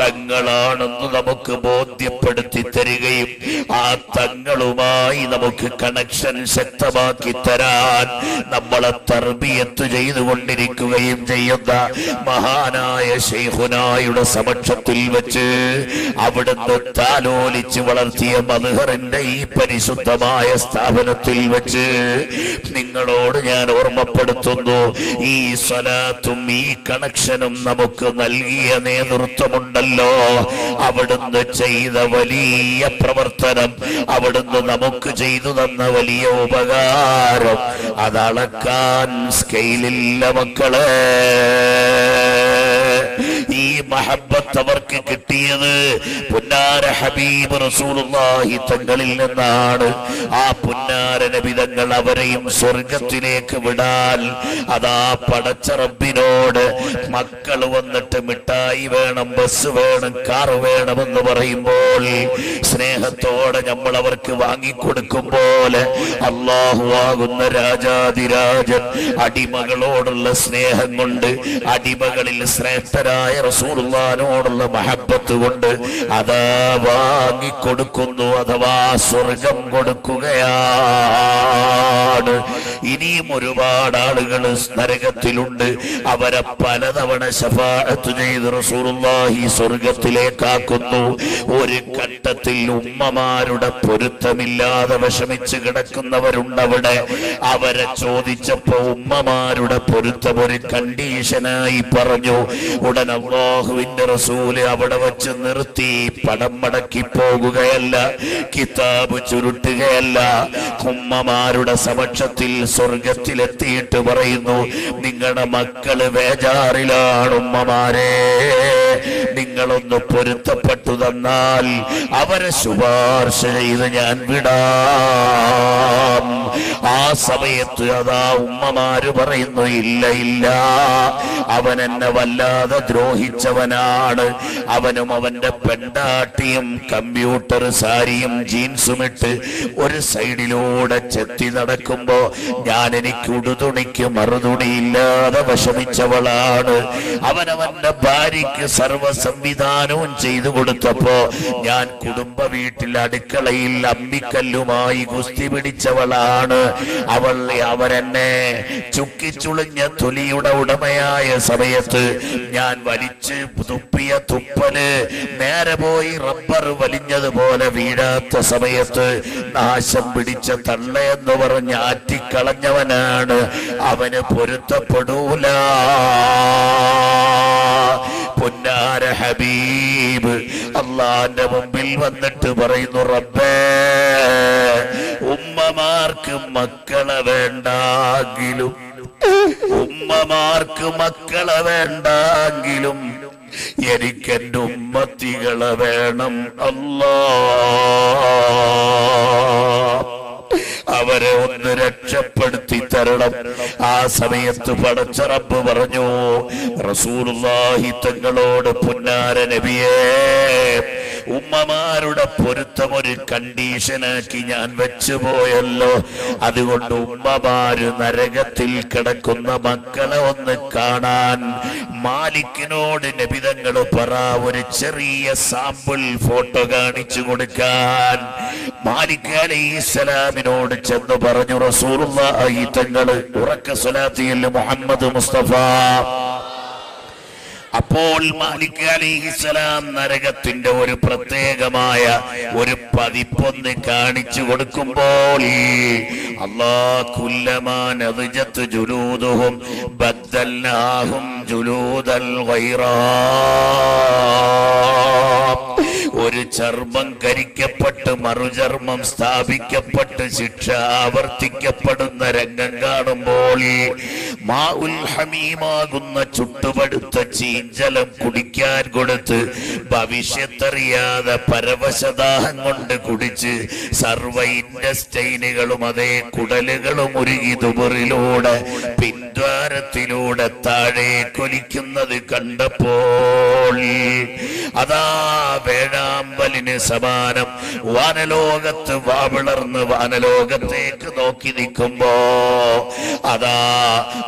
തങ്ങളാണെന്ന് നമുക്ക് ബോധ്യപ്പെടുത്തി തരികയും ആ തങ്ങളുമായി നമുക്ക് കണക്ഷൻ ശക്തമാക്കി തരാൻ നമ്മളെ തർബിയത്ത് ചെയ്തുകൊണ്ടിരിക്കുകയും ചെയ്യുന്ന ചെയ്യുന്ന മഹാനായ ശൈഖുനായുടെ സമക്ഷത്തിൽ വെച്ച് അവിടുന്ന് താലോലിച്ച് വളർത്തിയ മധുഹറിന്റെ ഈ പരിശുദ്ധമായ സ്ഥാപനത്തിൽ വെച്ച് നിങ്ങളോട് ഞാൻ ഓർമ്മപ്പെടുത്തുന്നു ഈ സ്വലാത്തും ഈ കണക്ഷനും നമുക്ക് നൽകിയ നേതൃത്വമുണ്ടല്ലോ. അവിടുന്ന് ചെയ്ത വലിയ പ്രവർത്തനം അവിടുന്ന് നമുക്ക് ചെയ്തു തന്ന വലിയ ഉപകാരം. അതളക്കാൻ സ്കെയിലില്ല മക്കളെ. ഈ മഹബത്ത് അവർക്ക് കിട്ടിയത്. പുന്നാര ഹബീബ് റസൂലുള്ളാഹി തങ്ങളിൽ നിന്നാണ്. ആ പുന്നാര നബിതങ്ങൾ അവരെയും സ്വർഗത്തിലേക്ക് വിടാൻ. അതാ പടച്ച റബ്ബിനോട് മക്കൾ വന്നിട്ട് മിഠായി വേണം ബസ് വേണം കാർ വേണമെന്ന് പറയുമ്പോൾ സ്നേഹത്തോടെ നമ്മൾ അവർക്ക് വാങ്ങിക്കൊടുക്കും പോലെ അള്ളാഹു ആകുന്ന രാജാതിരാജൻ അടിമകളോടുള്ള സ്നേഹം കൊണ്ട് അടിമകളിൽ ശ്രേഷ്ഠരായ റസൂലുള്ളാനോടുള്ള മഹബത്ത് കൊണ്ട് അത് വാങ്ങിക്കൊടുക്കുന്നു അഥവാ സ്വർഗം കൊടുക്കുകയാണ്. ഇനിയും ഒരുപാട് ആളുകൾ നരകത്തിലുണ്ട് അവരെ പലതവണ ശഫാഴത്ത് ചെയ്ത് റസൂലുള്ളാഹി സ്വർഗത്തിലേക്കാക്കുന്നു. ഒരു ഘട്ടത്തിൽ ഉമ്മമാരുടെ പൊരുത്തമില്ലാതെ വിഷമിച്ച് കിടക്കുന്നവരുണ്ടവിടെ. അവരെ ചോദിച്ചപ്പോ ഉമ്മമാരുടെ പൊരുത്തം ഒരു കണ്ടീഷനായി പറഞ്ഞു. ഉടൻ അള്ളാഹുവിന്റെ റസൂൽ അവിടെ വച്ച് നിർത്തി പടം മടക്കി പോകുകയല്ല കിതാബ് ചുരുട്ടുകയല്ല. കുമ്മമാരുടെ സമക്ഷത്തിൽ സ്വർഗത്തിലെത്തിയിട്ട് പറയുന്നു നിങ്ങളുടെ മക്കൾ വേജാറിലാണ് ഉമ്മമാരെ. നിങ്ങളൊന്ന് പൊരുത്തപ്പെട്ടു തന്നാൽ അവരെ ശുപാർശ ചെയ്ത് ഞാൻ വിടാം. ആ സമയത്ത് അതാ ഉമ്മമാര് പറയുന്നു ഇല്ല ഇല്ല. അവൻ എന്നെ വല്ലാതെ ദ്രോഹിച്ചവനാണ്. അവനും അവന്റെ പെണ്ടാട്ടിയും കമ്പ്യൂട്ടർ സാരിയും ജീൻസും ഇട്ട് ഒരു സൈഡിലൂടെ ചെത്തി നടക്കുമ്പോ ഞാൻ എനിക്ക് ഉടുതുണിക്ക് മറുതുണിയില്ലാതെ വിഷമിച്ചവളാണ്. അവനവന്റെ ഭാര്യയ്ക്ക് സർവ സംവിധാനവും ചെയ്തു കൊടുത്തപ്പോ ഞാൻ കുടുംബ വീട്ടിൽ അടുക്കളയിൽ അമ്മിക്കല്ലുമായി ഗുസ്തി പിടിച്ചവളാണ്. അവൾ അവരെന്നെ ചുക്കിച്ചുളിഞ്ഞ തൊലിയുടെ ഉടമയായ സമയത്ത് ഞാൻ വലിച്ച് തുപ്പിയ തുപ്പൽ നേരെ പോയി റബ്ബർ വലിഞ്ഞതുപോലെ വീഴാത്ത സമയത്ത് നാശം പിടിച്ച തള്ള എന്ന് പറഞ്ഞ് ആറ്റിക്കളഞ്ഞവനാണ്. അവന് പൊരുത്തപ്പെടൂല. പൊന്നാര ഹബീബ് അള്ളാന്റെ മുമ്പിൽ വന്നിട്ട് പറയുന്നു റബ്ബേ ഉമ്മമാർക്ക് മക്കളെ വേണ്ടെങ്കിലും ഉമ്മമാർക്ക് മക്കളെ വേണ്ടെങ്കിലും എനിക്കെന്റെ ഉമ്മത്തികളെ വേണം അല്ലാ. അവരെ ഒന്ന് രക്ഷപ്പെടുത്തി തരണം. ആ സമയത്ത് പടച്ച റബ്ബ് പറഞ്ഞു റസൂലുള്ളാഹി പുന്നാര നബിയേ ഉമ്മമാരുടെ പൊരുത്തം ഒരു കണ്ടീഷനാക്കി ഞാൻ വെച്ചു പോയല്ലോ അതുകൊണ്ട് ഉമ്മമാര് നരകത്തിൽ കിടക്കുന്ന മക്കളെ ഒന്ന് കാണാൻ. മാലിക്കിനോട് നബിതങ്ങൾ പറ ഒരു ചെറിയ സാമ്പിൾ ഫോട്ടോ കാണിച്ചു കൊടുക്കാൻ. മാലിക് അലൈഹിസ്സലാമിനോട് ചെന്ന് പറഞ്ഞു റസൂലുള്ളാഹി ഉറക്ക സ്വലാത്തിയിൽ മുഹമ്മദ് മുസ്തഫ. അപ്പോൾ മാലിക് നരകത്തിന്റെ ഒരു പ്രത്യേകമായ ഒരു പതിപ്പൊന്ന് കാണിച്ചു കൊടുക്കുമ്പോൾ ബദ്ദൽനാഹും ജുലൂദൽ ചർമ്മം കരിക്കപ്പെട്ട് മറുചർമ്മം സ്ഥാപിക്കപ്പെട്ട് ശിക്ഷ ആവർത്തിക്കപ്പെടുന്ന രംഗം കാണുമ്പോൾ മാ ഹമീമാകുന്ന ചുട്ടുപടുത്ത ചീഞ്ചലം കുടിക്കാൻ കൊടുത്ത് ഭവിഷ്യത്തറിയാതെ പരവശദാഹം കൊണ്ട് കുടിച്ച് സർവ ഇൻഡസ്റ്റൈനുകളും അതേ കുടലുകളും ഉരുകി തുബറിലൂടെ പിൻദ്വാരത്തിലൂടെ താഴെ കൊലിക്കുന്നത് കണ്ടപ്പോൾ അതാ വേഴാമ്പലിന് സമാനം വാനലോകത്ത് വാവിളർന്ന് വാനലോകത്തേക്ക് നോക്കി നിൽക്കുമ്പോ അതാ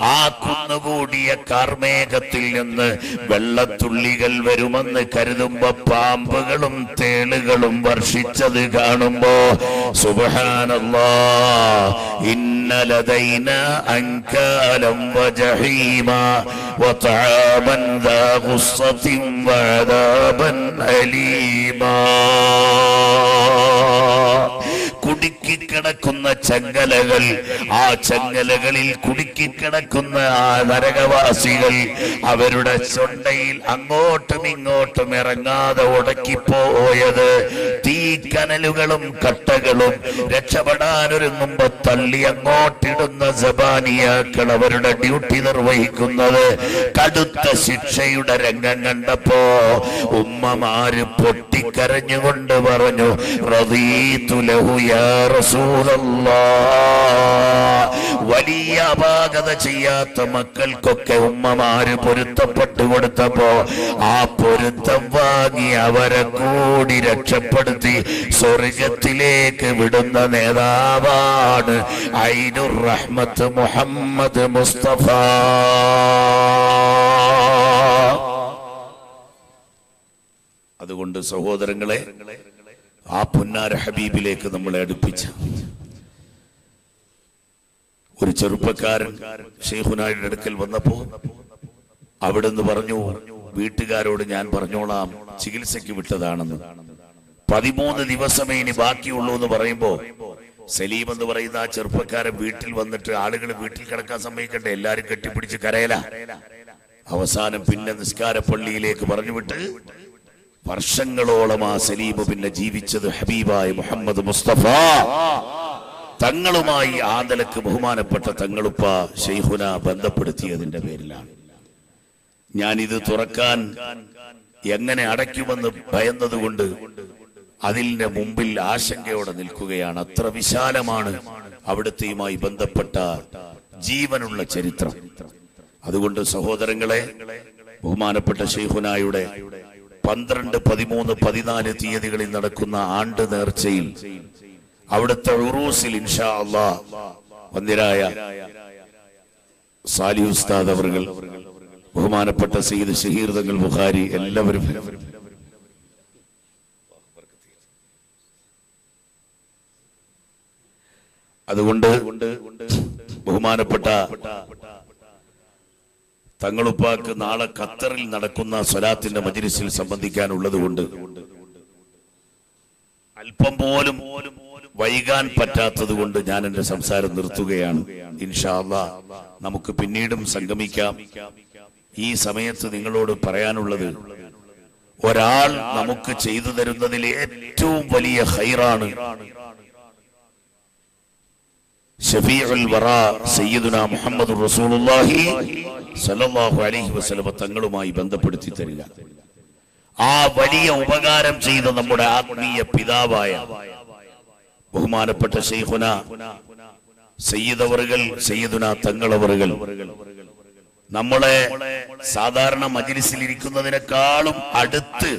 ആ കുന്നുകൂടിയ കാർമേഘത്തിൽ നിന്ന് വെള്ളത്തുള്ളികൾ വരുമെന്ന് കരുതുമ്പോ പാമ്പുകളും തേളുകളും വർഷിച്ചത് കാണുമ്പോ സുബഹാനല്ലാ ഇന്ന إن لدينا أنكالا وجحيما وطعاما ذا غصة وعذابا أليما കുടുക്കിക്കിടക്കുന്ന ചങ്ങലകൾ ആ ചങ്ങലകളിൽ കുടുക്കിക്കിടക്കുന്ന ആ നരകവാസികൾ അവരുടെ ചൊണ്ടയിൽ അങ്ങോട്ടും ഇങ്ങോട്ടും ഇറങ്ങാതെ ഉടക്കിപ്പോയത് തീക്കനലുകളും കട്ടകളും രക്ഷപ്പെടാനൊരുങ്ങുമ്പോ തള്ളി അങ്ങോട്ടിടുന്ന ജപാനിയാക്കൾ അവരുടെ ഡ്യൂട്ടി നിർവഹിക്കുന്നത്. കടുത്ത ശിക്ഷയുടെ രംഗം കണ്ടപ്പോ ഉമ്മമാര് പൊട്ടിക്കരഞ്ഞുകൊണ്ട് പറഞ്ഞു വലിയ അപാകത ചെയ്യാത്ത മക്കൾക്കൊക്കെ ഉമ്മമാര് പൊരുത്തപ്പെട്ടു കൊടുത്തപ്പോ ആ പൊരുത്തം വാങ്ങി അവരെ കൂടി രക്ഷപ്പെടുത്തി സ്വർഗത്തിലേക്ക് വിടുന്ന നേതാവാണ് ഐനുർ റഹ്മത്ത് മുഹമ്മദ് മുസ്തഫ. അതുകൊണ്ട് സഹോദരങ്ങളെ ആ പുന്നാര ഹബീബിലേക്ക് നമ്മളെ അടുപ്പിച്ച. ഒരു ചെറുപ്പക്കാരൻ ഷെയ്ഖുനായുടെ അടുക്കൽ വന്നപ്പോ അവിടുന്ന് പറഞ്ഞു വീട്ടുകാരോട് ഞാൻ പറഞ്ഞോളാം ചികിത്സയ്ക്ക് വിട്ടതാണെന്ന്. പതിമൂന്ന് ദിവസമേ ഇനി ബാക്കിയുള്ളൂ എന്ന് പറയുമ്പോ സലീം എന്ന് പറയുന്ന ആ ചെറുപ്പക്കാരൻ വീട്ടിൽ വന്നിട്ട് ആളുകൾ വീട്ടിൽ കിടക്കാൻ സമ്മതിക്കട്ടെ എല്ലാരും കെട്ടിപ്പിടിച്ച് കരയല. അവസാനം പിന്നെ നിസ്കാര പള്ളിയിലേക്ക് പറഞ്ഞു വിട്ട് വർഷങ്ങളോളം ആ സലീബ് പിന്നെ ജീവിച്ചത് ഹബീബായ മുഹമ്മദ് മുസ്തഫ. തങ്ങളുമായി ആ നിലയ്ക്ക് ബഹുമാനപ്പെട്ട തങ്ങളുപ്പ ഷെയ്ഹുന ബന്ധപ്പെടുത്തിയതിന്റെ പേരിലാണ്. ഞാൻ ഇത് തുറക്കാൻ എങ്ങനെ അടയ്ക്കുമെന്ന് ഭയന്നതുകൊണ്ട് അതിന്റെ മുമ്പിൽ ആശങ്കയോടെ നിൽക്കുകയാണ്. അത്ര വിശാലമാണ് അവിടുത്തെയുമായി ബന്ധപ്പെട്ട ജീവനുള്ള ചരിത്രം. അതുകൊണ്ട് സഹോദരങ്ങളെ ബഹുമാനപ്പെട്ട ഷെയ്ഖുനായുടെ പന്ത്രണ്ട് പതിമൂന്ന് പതിനാല് തീയതികളിൽ നടക്കുന്ന ആണ്ട് നേർച്ചയിൽ അവിടുത്തെ ഉറൂസിൽ ഇൻഷാ അള്ളാ വന്ദിരായ സാലി ഉസ്താദ് അവർകൾ ബഹുമാനപ്പെട്ട സയ്യിദ് ഷഹീർ തങ്ങൾ ബുഖാരി എല്ലാവരും. അതുകൊണ്ട് ബഹുമാനപ്പെട്ട തങ്ങളുപ്പാക്ക് നാളെ ഖത്തറിൽ നടക്കുന്ന സ്വലാത്തിന്റെ മജിലിസിൽ സംബന്ധിക്കാനുള്ളത് കൊണ്ട് അല്പം പോലും വൈകാൻ പറ്റാത്തത് കൊണ്ട് ഞാൻ എന്റെ സംസാരം നിർത്തുകയാണ്. ഇൻഷാല്ല നമുക്ക് പിന്നീടും സംഗമിക്കാം. ഈ സമയത്ത് നിങ്ങളോട് പറയാനുള്ളത് ഒരാൾ നമുക്ക് ചെയ്തു തരുന്നതിൽ ഏറ്റവും വലിയ ഹൈറാണ് റസൂലുള്ളാഹി അലൈഹി വസല്ലം തങ്ങളുമായി ബന്ധപ്പെടുത്തി തരിക. ആ വലിയ ഉപകാരം ചെയ്ത നമ്മുടെ ആത്മീയ പിതാവായ ബഹുമാനപ്പെട്ട ഷെയ്ഖുന സയ്യിദവറുകൾ സയ്യിദുന തങ്ങളവറുകൾ നമ്മളെ സാധാരണ മജിലിസിൽ ഇരിക്കുന്നതിനേക്കാളും അടുത്ത്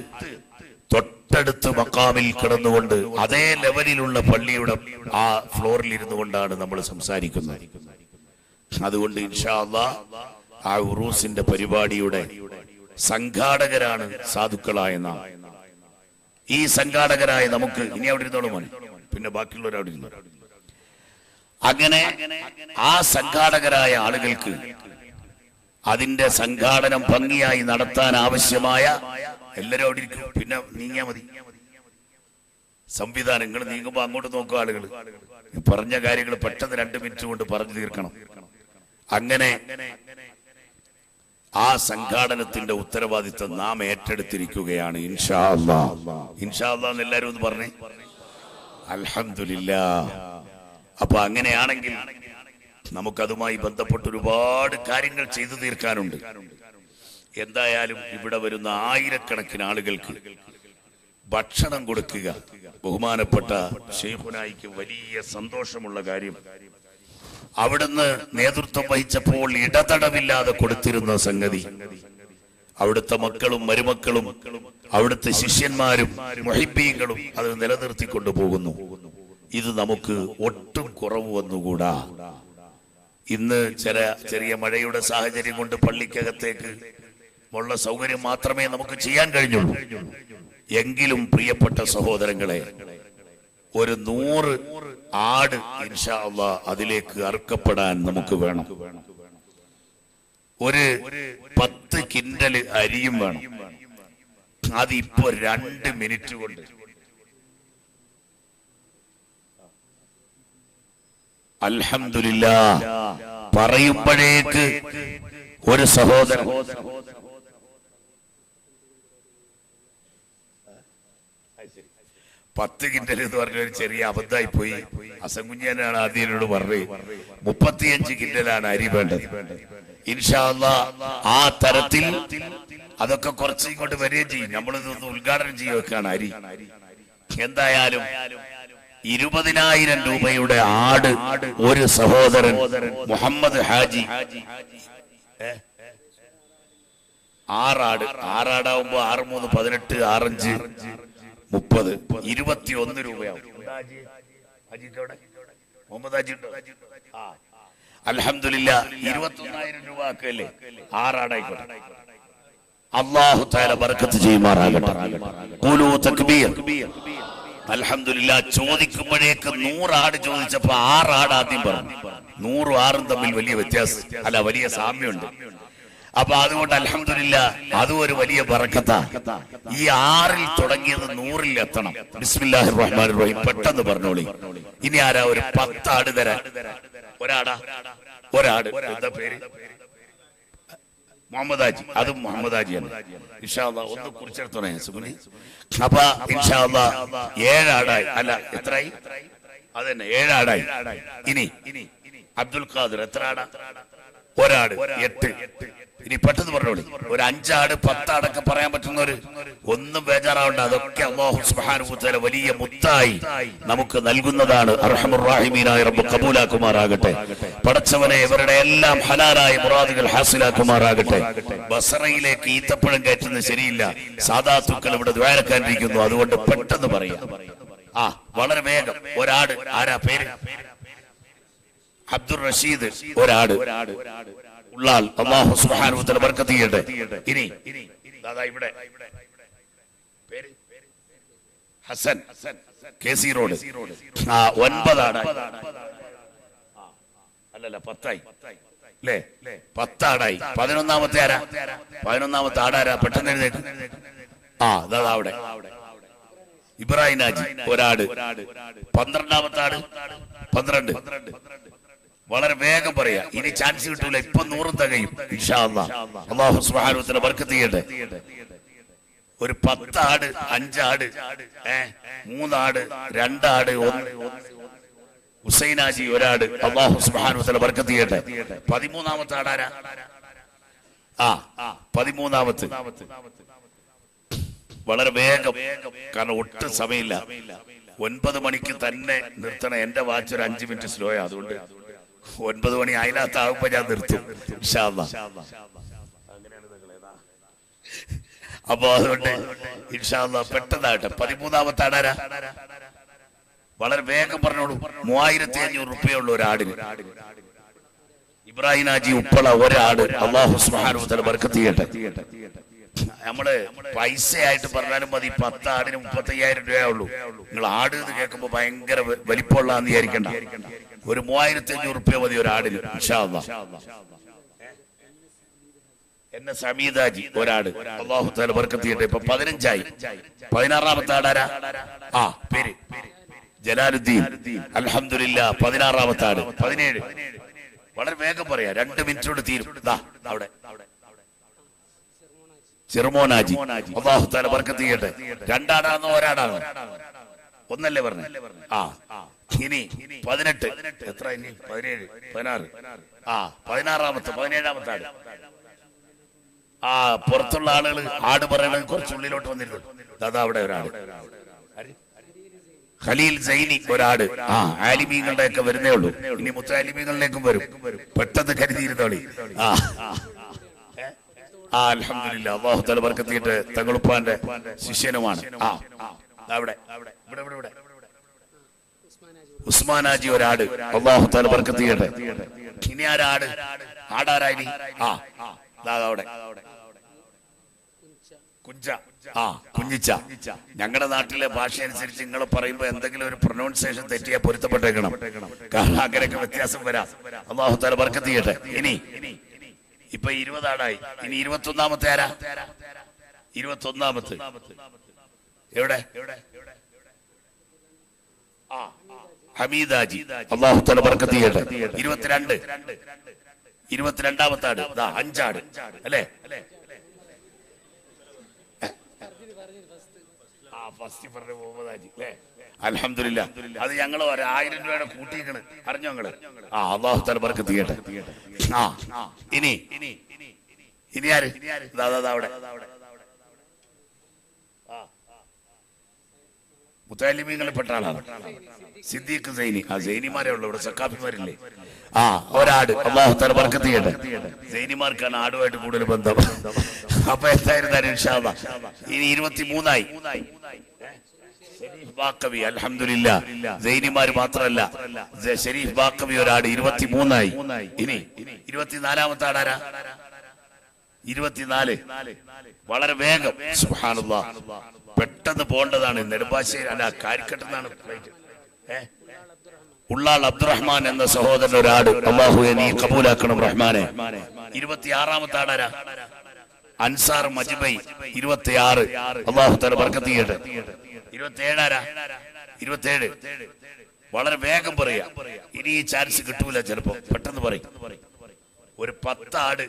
തൊട്ടടുത്ത് മക്കാമിൽ കിടന്നുകൊണ്ട് അതേ ലെവലിലുള്ള പള്ളിയുടെ ആ ഫ്ലോറിൽ ഇരുന്നു കൊണ്ടാണ് നമ്മൾ സംസാരിക്കുന്നത്. അതുകൊണ്ട് ഇൻഷാ അള്ളാ ആ ഉറൂസിന്റെ പരിപാടിയുടെ സംഘാടകരാണ് സാധുക്കളായ നാം. ഈ സംഘാടകരായ നമുക്ക് ഇനി അവിടെ ഇരുന്നോളൂ പിന്നെ ബാക്കിയുള്ളവർ അവിടെ ഇരുന്നു അങ്ങനെ ആ സംഘാടകരായ ആളുകൾക്ക് അതിന്റെ സംഘാടനം ഭംഗിയായി നടത്താൻ ആവശ്യമായ എല്ലാവരും അവിടെ ഇരിക്കും. പിന്നെ നീങ്ങിയാ മതി. സംവിധാനങ്ങൾ നീങ്ങുമ്പോ അങ്ങോട്ട് നോക്കുക ആളുകൾ പറഞ്ഞ കാര്യങ്ങൾ പെട്ടെന്ന് രണ്ട് മിനിറ്റ് കൊണ്ട് പറഞ്ഞു തീർക്കണം. അങ്ങനെ ആ സംഘാടനത്തിന്റെ ഉത്തരവാദിത്വം നാം ഏറ്റെടുത്തിരിക്കുകയാണ്. ഇൻഷാ അള്ളാ ഇൻഷാ അള്ളാന്ന് എന്ന് എല്ലാവരും ഒന്ന് പറഞ്ഞേ. അൽഹംദുലില്ലാ. അപ്പൊ അങ്ങനെയാണെങ്കിൽ നമുക്കതുമായി ബന്ധപ്പെട്ട് ഒരുപാട് കാര്യങ്ങൾ ചെയ്തു തീർക്കാനുണ്ട്. എന്തായാലും ഇവിടെ വരുന്ന ആയിരക്കണക്കിന് ആളുകൾക്ക് ഭക്ഷണം കൊടുക്കുക. ബഹുമാനപ്പെട്ട ഷെയ്ഖുനായിക്ക് വലിയ സന്തോഷമുള്ള കാര്യം. അവിടുന്ന് നേതൃത്വം വഹിച്ചപ്പോൾ ഇടതടവില്ലാതെ കൊടുത്തിരുന്ന സംഗതി. അവിടുത്തെ മക്കളും മരുമക്കളും അവിടുത്തെ ശിഷ്യന്മാരും മൊഹിബീങ്ങളും അത് നിലനിർത്തി കൊണ്ടുപോകുന്നു ഇത് നമുക്ക് ഒട്ടും കുറവ് വന്നുകൂടാ. ഇന്ന് ചില ചെറിയ മഴയുടെ സാഹചര്യം കൊണ്ട് പള്ളിക്കകത്തേക്ക് ഉള്ള സൗകര്യം മാത്രമേ നമുക്ക് ചെയ്യാൻ കഴിഞ്ഞുള്ളൂ. എങ്കിലും പ്രിയപ്പെട്ട സഹോദരങ്ങളെ ഒരു നൂറ് ആട് ഇൻഷാ അള്ളാ അതിലേക്ക് അറുക്കപ്പെടാൻ നമുക്ക് വേണം. ഒരു പത്ത് കിൻഡൽ അരിയും വേണം. അതിപ്പോ രണ്ട് മിനിറ്റ് കൊണ്ട്. അൽഹമില്ല പറയുമ്പോഴേക്ക് ഒരു സഹോദരൻ പത്ത് കിൻഡൽ എന്ന് പറഞ്ഞ ഒരു ചെറിയ അബദ്ധമായി പോയി. അസംകുഞ്ഞനാണ് ആദ്യനോട് പറഞ്ഞത്. മുപ്പത്തിയഞ്ച് കിൻഡലാണ് അരി വേണ്ടത്. ഇൻഷാല്ല ആ തരത്തിൽ അതൊക്കെ കുറച്ച് ഇങ്ങോട്ട് വരികയും ചെയ്യും. നമ്മളിതൊന്ന് ഉദ്ഘാടനം ചെയ്യുകയാണ് അരി. എന്തായാലും ഇരുപതിനായിരം രൂപയുടെ ആട് ഒരു സഹോദരൻ മുഹമ്മദ് ഹാജി? ആറാട്. ആറാടാവുമ്പോ ആറ് മൂന്ന് പതിനെട്ട് ആറഞ്ച്. മുപ്പത്. ഇരുപത്തി ഒന്ന് രൂപയാവും. അലഹമില്ല ഹാജി ആ. അൽഹംദുലില്ല ഇരുപത്തി ഒന്നായിരം രൂപ ആക്കല്ലേ ആറാടായിക്കോട്ടെ. അള്ളാഹു താല ബർക്കത്ത് ചെയ്യുമാറാകട്ടെ. അലഹമില്ല തക്ബീർ. ചോദിക്കുമ്പോഴേക്ക് നൂറാട് ചോദിച്ചപ്പോ ആറാട് ആദ്യം പറഞ്ഞു. നൂറും ആറും തമ്മിൽ വലിയ വ്യത്യാസം. അല്ല വലിയ സാമ്യമുണ്ട്. അപ്പൊ അതുകൊണ്ട് അലഹമില്ല അതും ഒരു വലിയ പറക്കത്ത ഈ ആറിൽ തുടങ്ങിയത് നൂറിൽ എത്തണം. ബിസ്മില്ലാഹി റഹ്മാൻ റഹീം പെട്ടെന്ന് പറഞ്ഞോളി. ഇനി ആരാ ഒരു പത്താട് തരാൻ ഒരാടാ? ഒരാട്. എന്താ പേര്? മുഹമ്മദ് ഹാജി അതും മുഹമ്മദ് ഹാജിയാണ് ഒന്ന് കുറിച്ചെടുത്തോണേ അപ്പൊ ഇൻഷാല്ല ഏഴാടായി. അല്ല എത്രയായി അത് തന്നെ ഏഴാടായി. ഇനി അബ്ദുൽ ഖാദർ എത്ര ആടാ ഒരാട് എട്ട്. ഇനി പെട്ടെന്ന് പറഞ്ഞോളി. ഒരു അഞ്ചാട് പത്താടൊക്കെ പറയാൻ പറ്റുന്നവര് ഒന്നും ബേജാറാവണ്ട. അതൊക്കെ അള്ളാഹു സുബ്ഹാനഹു വലിയ മുത്തായി നമുക്ക് നൽകുന്നതാണ്. റബ്ബ് കബൂലാക്കുമാറാകട്ടെ. പടച്ചവനെ ഇവരുടെ എല്ലാം ഹലാലായ മുറാദുകൾ ഹാസിലാക്കുമാറാകട്ടെ. ബസറയിലേക്ക് ഈത്തപ്പഴം കയറ്റുന്നത് ശരിയില്ല. സാധാത്തുക്കൾ ഇവിടെ ദ്വാരക്കാനിരിക്കുന്നു. അതുകൊണ്ട് പെട്ടെന്ന് പറയാം. ആ വളരെ വേഗം. ഒരാട്. ആരാ പേര്? അബ്ദുൾ റഷീദ് ഒരാട്. ഉള്ളാൽ അള്ളാഹു തആല ബർക്കത്ത് ചെയ്യട്ടെ ഇനി ദാദാ ഇവിടെ ഹസൻ കെ സി റോഡ്. ആ ഒൻപതാണ്. അല്ലല്ല പത്തായി. അല്ലേ പത്താടായി. പതിനൊന്നാമത്തെ ആരാ? പതിനൊന്നാമത്തെ ആടാരാ? പെട്ടെന്ന് ആ ദാദാ അവിടെ. ഇബ്രാഹിം നാജി ഒരാട്. പന്ത്രണ്ടാമത്തെ ആട് പന്ത്രണ്ട്. വളരെ വേഗം പറയാ. ഇനി ചാൻസ് കിട്ടൂല. ഇപ്പൊ നൂറും തകയും. അള്ളാഹു സുബ്ഹാനഹു ബർക്കത്ത് ചെയ്യട്ടെ. ഒരു പത്താട് അഞ്ചാട് ഏ മൂന്നാട് രണ്ടാട് ഹുസൈനാജി ഒരാട്. അള്ളാഹു സുബ്ഹാനഹു ബർക്കത്ത് ചെയ്യട്ടെ. പതിമൂന്നാമത്തെ ആടാരാ ആ പതിമൂന്നാമത്തെ. വളരെ വേഗം. കാരണം ഒട്ടും സമയമില്ല. ഒൻപത് മണിക്ക് തന്നെ നിർത്തണം. എന്റെ വാച്ച് ഒരു അഞ്ചു മിനിറ്റ് സ്ലോ അതുകൊണ്ട് ഒൻപത് മണി അതിനകത്താകുമ്പോ ഞാൻ നിർത്തും. അപ്പൊ അതുകൊണ്ട് ഇൻഷാല്ല പെട്ടെന്നാകട്ടെ. പതിമൂന്നാമത്തെ ആടാരാ വളരെ വേഗം പറഞ്ഞോളൂ. മൂവായിരത്തി അഞ്ഞൂറ് റുപ്യുള്ള ഒരാടിന്. ഇബ്രാഹിം ആജി ഉപ്പള ഒരാട്. അള്ളാഹു ബർക്കത്ത് ചെയ്യട്ടെ. നമ്മൾ പൈസയായിട്ട് പറഞ്ഞാലും മതി. പത്ത് ആടിന് മുപ്പത്തയ്യായിരം രൂപയേ ഉള്ളൂ. നിങ്ങൾ ആട് എന്ന് കേൾക്കുമ്പോ ഭയങ്കര വലിപ്പമുള്ള വിചാരിക്കണ്ട. ഒരു മൂവായിരത്തി അഞ്ഞൂറ് റുപ്യ മതി ഒരാടിന്. എന്നെ സമീതാജി ഒരാട്. അള്ളാഹു താല ബർക്കത്ത് ചെയ്യട്ടെ. ഇപ്പൊ പതിനഞ്ചായി. പതിനാറാമത്തെ ആടാരാ? ആ പേര്. ജലാലുദ്ദീൻ. അലഹമില്ല പതിനാറാമത്തെ ആട്. പതിനേഴ്. വളരെ വേഗം പറയാ. രണ്ട് മിനിറ്റോട് തീരും. അവിടെ. ചെറുമോനാജി. അള്ളാഹു താല ബർക്കത്ത് ചെയ്യട്ടെ. രണ്ടാടാണോ ഒരാടാണോ? ഒന്നല്ലേ പറഞ്ഞു? ആ. ഇനി പതിനെട്ട്. എത്ര ഇനി? പതിനേഴ്. പതിനാറ്. ആ പതിനാറാമത്തെ പതിനേഴാമത്തെ ആട്. ആ പുറത്തുള്ള ആളുകൾ ആട് പറയണ കുറച്ച് ഉള്ളിലോട്ട് വന്നിരുന്നു ദാദാ അവിടെ ഒരാട്. ഖലീൽ സൈനി ഒരാട്. ആ ആലിമീങ്ങളുടെ ഒക്കെ വരുന്നേ ഉള്ളൂ. ഇനി മുത്താലിമീങ്ങളിലേക്കും വരും. പെട്ടെന്ന് കരുതിയിരുന്നോളി ആ. ആ അലഹമില്ല അള്ളാഹു തല ബർക്കത്തിയിട്ട് തങ്ങളുപ്പാന്റെ ശിഷ്യനുമാണ്. ആ. അവിടെ. ഇവിടെ ഇവിടെ ഇവിടെ. ഉസ്മാനാജി ഒരാട്. അള്ളാഹു തല ബർക്കത്ത് ചെയ്യട്ടെ. ഇനി ആരാട്? ആടാരായി ആ. അവിടെ. കുഞ്ച. ആ കുഞ്ഞിച്ച. ഞങ്ങളുടെ നാട്ടിലെ ഭാഷ അനുസരിച്ച് നിങ്ങൾ പറയുമ്പോൾ എന്തെങ്കിലും ഒരു പ്രൊനൗൺസിയേഷൻ തെറ്റിയാ പൊരുത്തപ്പെട്ടേക്കണം. കാരണം അങ്ങനെയൊക്കെ വ്യത്യാസം വരാം. അള്ളാഹു താല ബർക്കത്ത് ചെയ്യട്ടെ. ഇനി. ഇപ്പൊ ഇരുപതാടായി ഇനി ഇരുപത്തി ഒന്നാമത്തെ ആരാ? ഇരുപത്തി ഒന്നാമത്തെ എവിടെ? ആ. ഹമീദാജി. അള്ളാഹു തല ചെയ്യട്ടെ. ഇരുപത്തിരണ്ട്. ഇരുപത്തിരണ്ടാമത്തെ ആട് അഞ്ചാട്. അല്ലേ? അലഹമില്ല അത് ഞങ്ങൾ ഒരായിരം രൂപയുടെ കൂട്ടിയിരിക്കണ് അറിഞ്ഞോ ഞങ്ങൾ ആ അള്ളാഹു തല ബർക്കത്ത് ചെയ്യട്ടെ. ആ ഇനി. ഇനി ആര്? അവിടെ. മുത്താലിമീങ്ങളിൽ പെട്ട ആളാണ്. സിദ്ദീഖ് സൈനി ആ സൈനിമാരെ ഉള്ളു ഇവിടെ സക്കാഫിമാരില്ലേ ആ ഒരാട്. അള്ളാഹു തല ബർക്കത്ത് ചെയ്യട്ടെ. സൈനിമാർക്കാണ് ആടുമായിട്ട് കൂടുതൽ ബന്ധം. അപ്പൊ എന്തായിരുന്നാലും ഇൻഷാ അല്ലാ. ഇനി ഇരുപത്തി മൂന്നായി ബാക്കവി അൽഹംദുലില്ല. സൈനിമാര് മാത്രമല്ല ഷെരീഫ് ബാക്കവി ഒരാട് ഇരുപത്തി മൂന്നായി ഇനി ഇരുപത്തിനാലാമത്തെ ആടാരാ ഇരുപത്തിനാല്. വളരെ വേഗം. സുബ്ഹാനല്ലാ. പെട്ടെന്ന് പോകേണ്ടതാണ്. നെടുമ്പാശ്ശേരി അല്ല ഏ? ഉള്ളാൾ അബ്ദുറഹ്മാൻ എന്ന സഹോദരൻ ഒരാട് അള്ളാഹു നീ കബൂലാക്കണം റഹ്മാനെ. ഇരുപത്തിയാറാമത്തെ ആടാരാ അൻസാർ മജിബൈ ഇരുപത്തിയാറ്. അള്ളാഹു തല ബർക്കത്ത് ചെയ്യട്ടെ. ഇരുപത്തിയേഴാരാ ഇരുപത്തിയേഴ്. വളരെ വേഗം പറയാ. ഇനി ഈ ചാൻസ് കിട്ടൂല ചിലപ്പോ. പെട്ടെന്ന് പറയും. ഒരു പത്താട്.